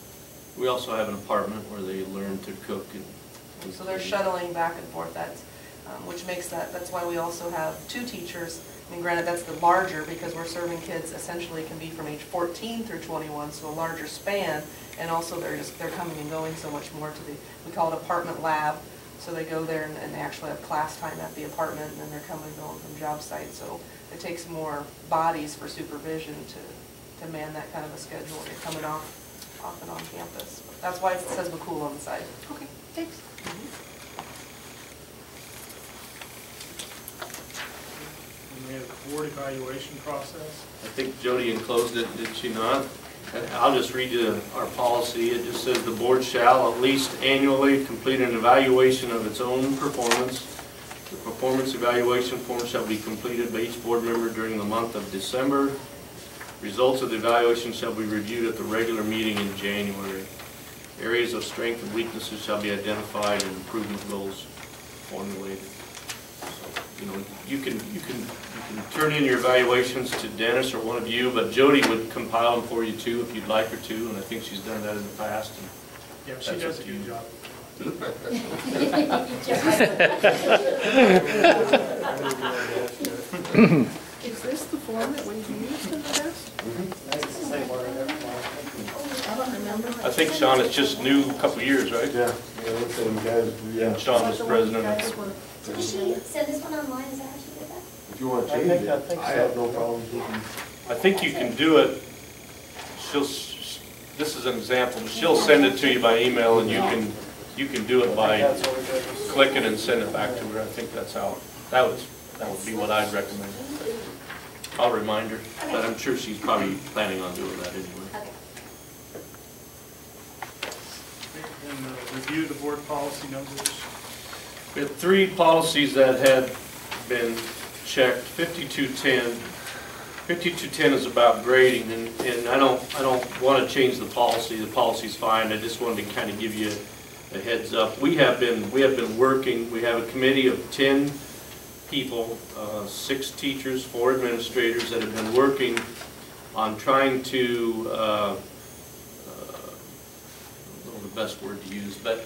We also have an apartment where they learn to cook and. So they're shuttling back and forth, that's, um, which makes that, that's why we also have two teachers. I mean, granted, that's the larger, because we're serving kids essentially can be from age fourteen through twenty-one, so a larger span. And also, they're just, they're coming and going so much more to the, we call it apartment lab. So they go there and, and they actually have class time at the apartment, and then they're coming and going from job sites. So it takes more bodies for supervision to, to man that kind of a schedule, when you're coming off, off and on campus. That's why it says McCool on the side. Okay, thanks. Mm-hmm. Have a board evaluation process. I think Jody enclosed it, did she not? I'll just read you our policy. It just says the board shall at least annually complete an evaluation of its own performance. The performance evaluation form shall be completed by each board member during the month of December. Results of the evaluation shall be reviewed at the regular meeting in January. Areas of strength and weaknesses shall be identified and improvement goals formulated. So, You know, you can, you can, you can turn in your evaluations to Dennis or one of you, but Jody would compile them for you too if you'd like her to, and I think she's done that in the past. and Yeah, she that's does up a to you. good job. [laughs] Is this the form that we've used in the past? The same I don't remember. I think Sean is just new a couple of years, right? Yeah, yeah, looks guys, yeah. Sean was Is that the one you president. guys were- Did she send this one online, is that how she did that? If you want to I change think- it, I think I so. have no problem taking. I think you can do it, she'll, s- this is an example, she'll send it to you by email and you can, you can do it by That's what we did. clicking and send it back to her. I think that's how, that would, that would be what I'd recommend. I'll remind her, but I'm sure she's probably planning on doing that anyway. Okay. And uh, review the board policy numbers. We had three policies that had been checked, 5210. 5210 is about grading, and, and I don't, I don't want to change the policy, the policy's fine, I just wanted to kind of give you a heads up. We have been, we have been working, we have a committee of 10 people, uh, six teachers, four administrators that have been working on trying to, uh, I don't know the best word to use, but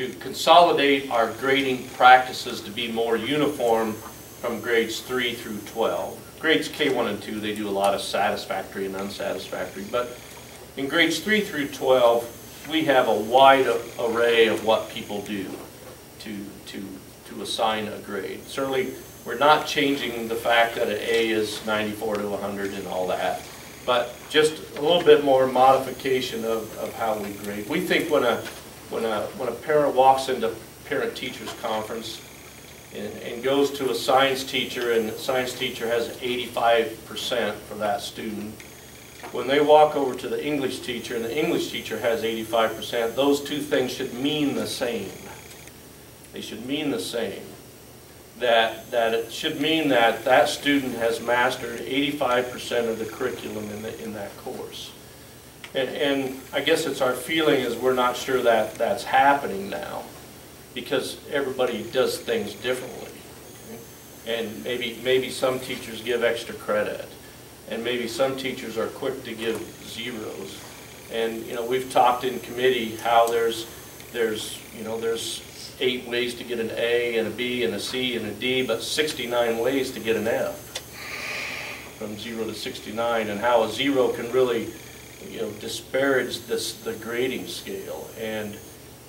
to consolidate our grading practices to be more uniform from grades three through 12. Grades K1 and 2, they do a lot of satisfactory and unsatisfactory, but in grades three through 12, we have a wide array of what people do to, to, to assign a grade. Certainly, we're not changing the fact that an A is 94 to 100 and all that, but just a little bit more modification of, of how we grade. We think when a, when a, when a parent walks into parent-teachers conference and, and goes to a science teacher, and the science teacher has 85% for that student, when they walk over to the English teacher and the English teacher has 85%, those two things should mean the same. They should mean the same. That, that it should mean that that student has mastered 85% of the curriculum in, the, in that course. And, and I guess it's our feeling is we're not sure that that's happening now because everybody does things differently. And maybe, maybe some teachers give extra credit. and maybe some teachers are quick to give zeros. And, you know, we've talked in committee how there's, there's, you know, there's eight ways to get an A and a B and a C and a D, but 69 ways to get an F from zero to 69, and how a zero can really, you know, disparage this, the grading scale. And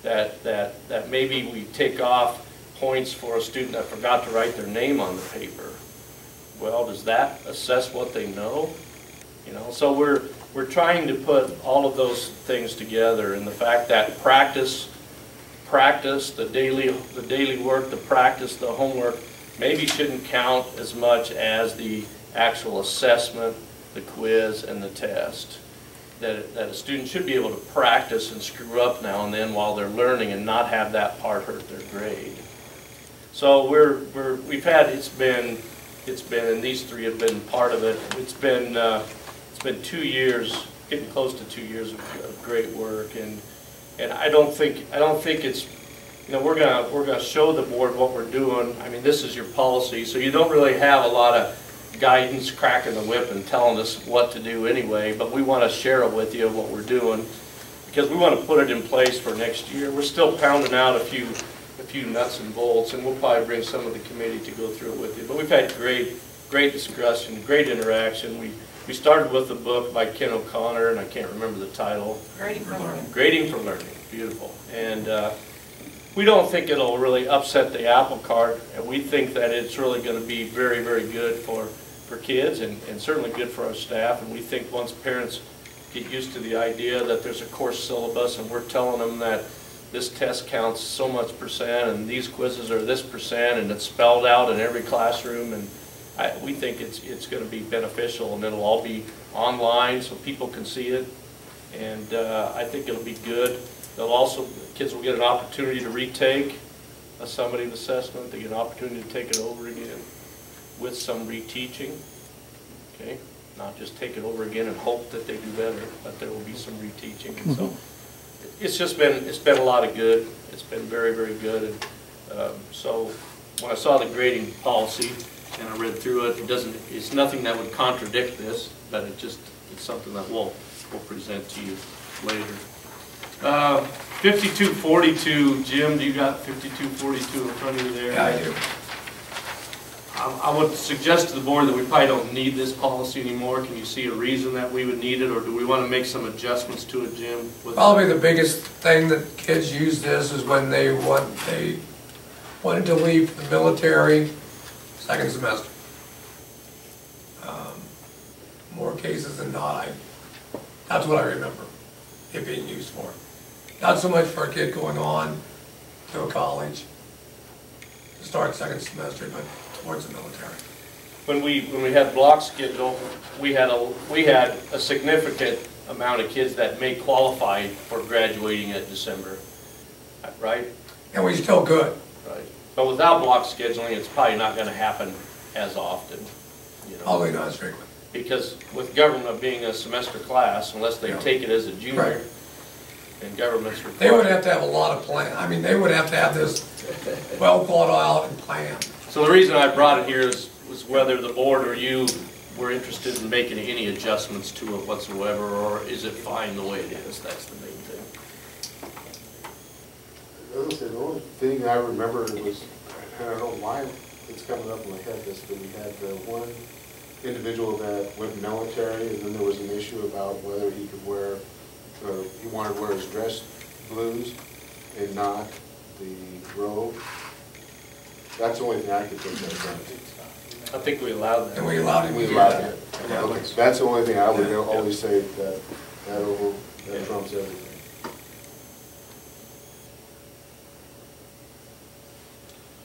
that, that, that maybe we take off points for a student that forgot to write their name on the paper. Well, does that assess what they know? You know, so we're, we're trying to put all of those things together, and the fact that practice, practice, the daily, the daily work, the practice, the homework, maybe shouldn't count as much as the actual assessment, the quiz, and the test. That, that a student should be able to practice and screw up now and then while they're learning and not have that part hurt their grade. So we're, we're, we've had, it's been, it's been, and these three have been part of it, it's been, uh, it's been two years, getting close to two years of, of great work, and, and I don't think, I don't think it's, you know, we're gonna, we're gonna show the board what we're doing, I mean, this is your policy, so you don't really have a lot of guidance, cracking the whip and telling us what to do anyway, but we wanna share it with you, what we're doing, because we wanna put it in place for next year. We're still pounding out a few, a few nuts and bolts, and we'll probably bring some of the committee to go through it with you. But we've had great, great discussion, great interaction. We, we started with a book by Ken O'Connor, and I can't remember the title. Grading for learning. Grading for Learning, beautiful. And uh, we don't think it'll really upset the apple cart, and we think that it's really going to be very, very good for, for kids and, and certainly good for our staff. And we think once parents get used to the idea that there's a course syllabus and we're telling them that this test counts so much percent and these quizzes are this percent and it's spelled out in every classroom and I, we think it's, it's going to be beneficial and it'll all be online so people can see it. And uh, I think it'll be good. They'll also, kids will get an opportunity to retake a summative assessment. They get an opportunity to take it over again with some reteaching. Okay? Not just take it over again and hope that they do better, but there will be some reteaching. And so it's just been, it's been a lot of good. It's been very, very good. And um, so when I saw the grading policy and I read through it, it doesn't, it's nothing that would contradict this, but it just, it's something that we'll, we'll present to you later. Uh, 5242, Jim, do you got 5242 in front of you there? Yeah, I do. I I would suggest to the board that we probably don't need this policy anymore. Can you see a reason that we would need it, or do we want to make some adjustments to it, Jim? Probably the biggest thing that kids use this is when they want, they wanted to leave the military second semester. Um, More cases than not, I, that's what I remember it being used for. Not so much for a kid going on to a college to start second semester, but towards the military. When we, when we had block schedule, we had a, we had a significant amount of kids that may qualify for graduating at December, right? And we still could. Right. But without block scheduling, it's probably not gonna happen as often, you know? Probably not strictly. Because with government being a semester class, unless they Yeah. take it as a junior, Right. and government's required. They would have to have a lot of plan, I mean, they would have to have this well thought out and planned. So the reason I brought it here is, was whether the board or you were interested in making any adjustments to it whatsoever, or is it fine the way it is? That's the main thing. The only thing I remember was, I don't know why it's coming up in my head, this, but we had the one individual that went military, and then there was an issue about whether he could wear, uh, he wanted to wear his dress blues and not the robe. That's the only thing I could think of. I think we allowed that. And we allowed him to We do allowed that. that. Okay, That's the only thing I would always say, that, that over, that trumps everything.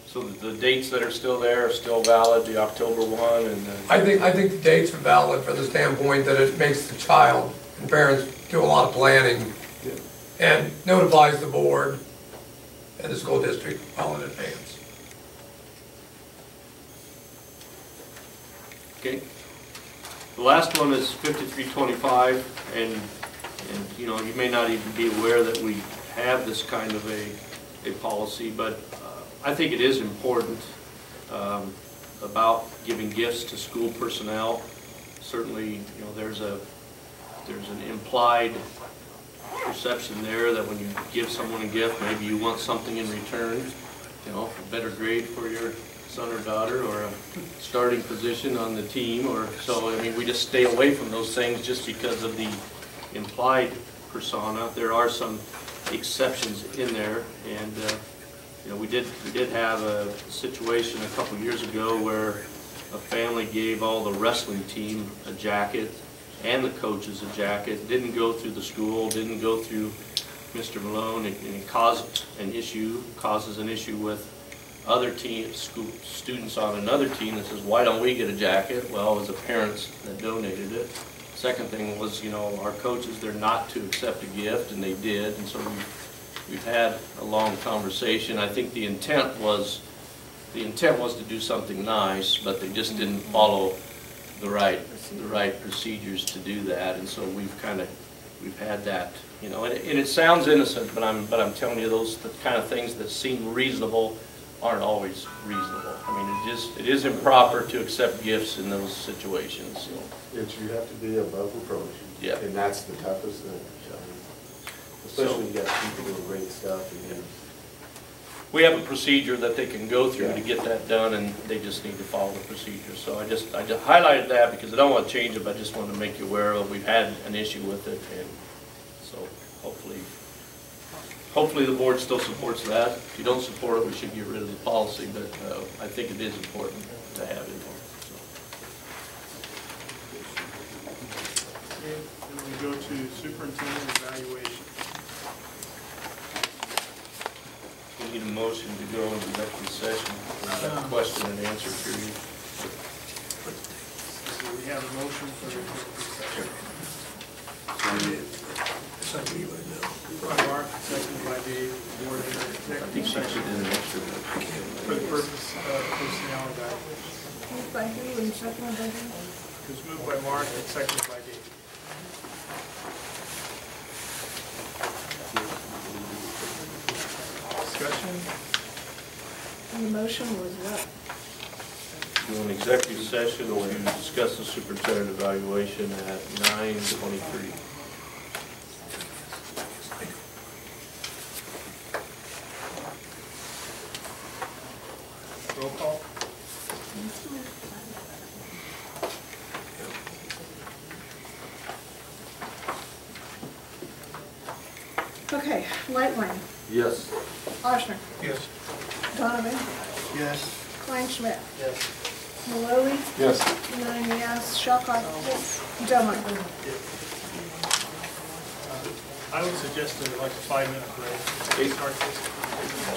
So the the dates that are still there are still valid, the October one and then. I think, I think the dates are valid for the standpoint that it makes the child and parents do a lot of planning and notifies the board and the school district well in advance. Okay. The last one is fifty-three twenty-five, and, and, you know, you may not even be aware that we have this kind of a, a policy, but uh, I think it is important um, about giving gifts to school personnel. certainly, you know, there's a, there's an implied perception there that when you give someone a gift, maybe you want something in return, you know, a better grade for your son or daughter, or a starting position on the team, or, so, I mean, we just stay away from those things just because of the implied persona. There are some exceptions in there, and, uh, you know, we did, we did have a situation a couple years ago where a family gave all the wrestling team a jacket and the coaches a jacket, didn't go through the school, didn't go through Mr. Malone, and and it caused an issue, causes an issue with other team, school, students on another team that says, why don't we get a jacket? Well, it was the parents that donated it. Second thing was, you know, our coaches, they're not to accept a gift, and they did, and so we've, we've had a long conversation. I think the intent was, the intent was to do something nice, but they just mm-hmm. didn't follow the right, the right procedures to do that, and so we've kind of, we've had that, you know, and it, and it sounds innocent, but I'm, but I'm telling you, those, the kind of things that seem reasonable aren't always reasonable. I mean, it just, it is improper to accept gifts in those situations, so. It's, you have to be above reproach. Yeah. And that's the toughest thing. Especially when you got people doing great stuff and then We have a procedure that they can go through to get that done, and they just need to follow the procedure. So I just, I just highlighted that because I don't want to change it, but I just wanted to make you aware of, we've had an issue with it, and so hopefully, hopefully the board still supports that. If you don't support it, we should get rid of the policy, but uh, I think it is important to have it. so. Okay, then we go to superintendent evaluation. We need a motion to go into executive session for that question and answer period. So we have a motion for the executive session. By Mark, seconded by Dave, board in I think executive section session did an extra. for the purpose of personnel evaluation. Moved by who and seconded by who? It was moved by Mark and seconded by Dave. Discussion? And the motion was what? Do an executive session to discuss the superintendent evaluation at nine twenty-three. Roll call? Okay, Lightline, Yes. Ochsner, Yes. Donovan, Yes. Kleinschmidt, Yes. Maloney, Yes. nine yes, Shawcott, yes, Delmeyer. Uh, I would suggest a, like a five-minute break. Okay. Start this.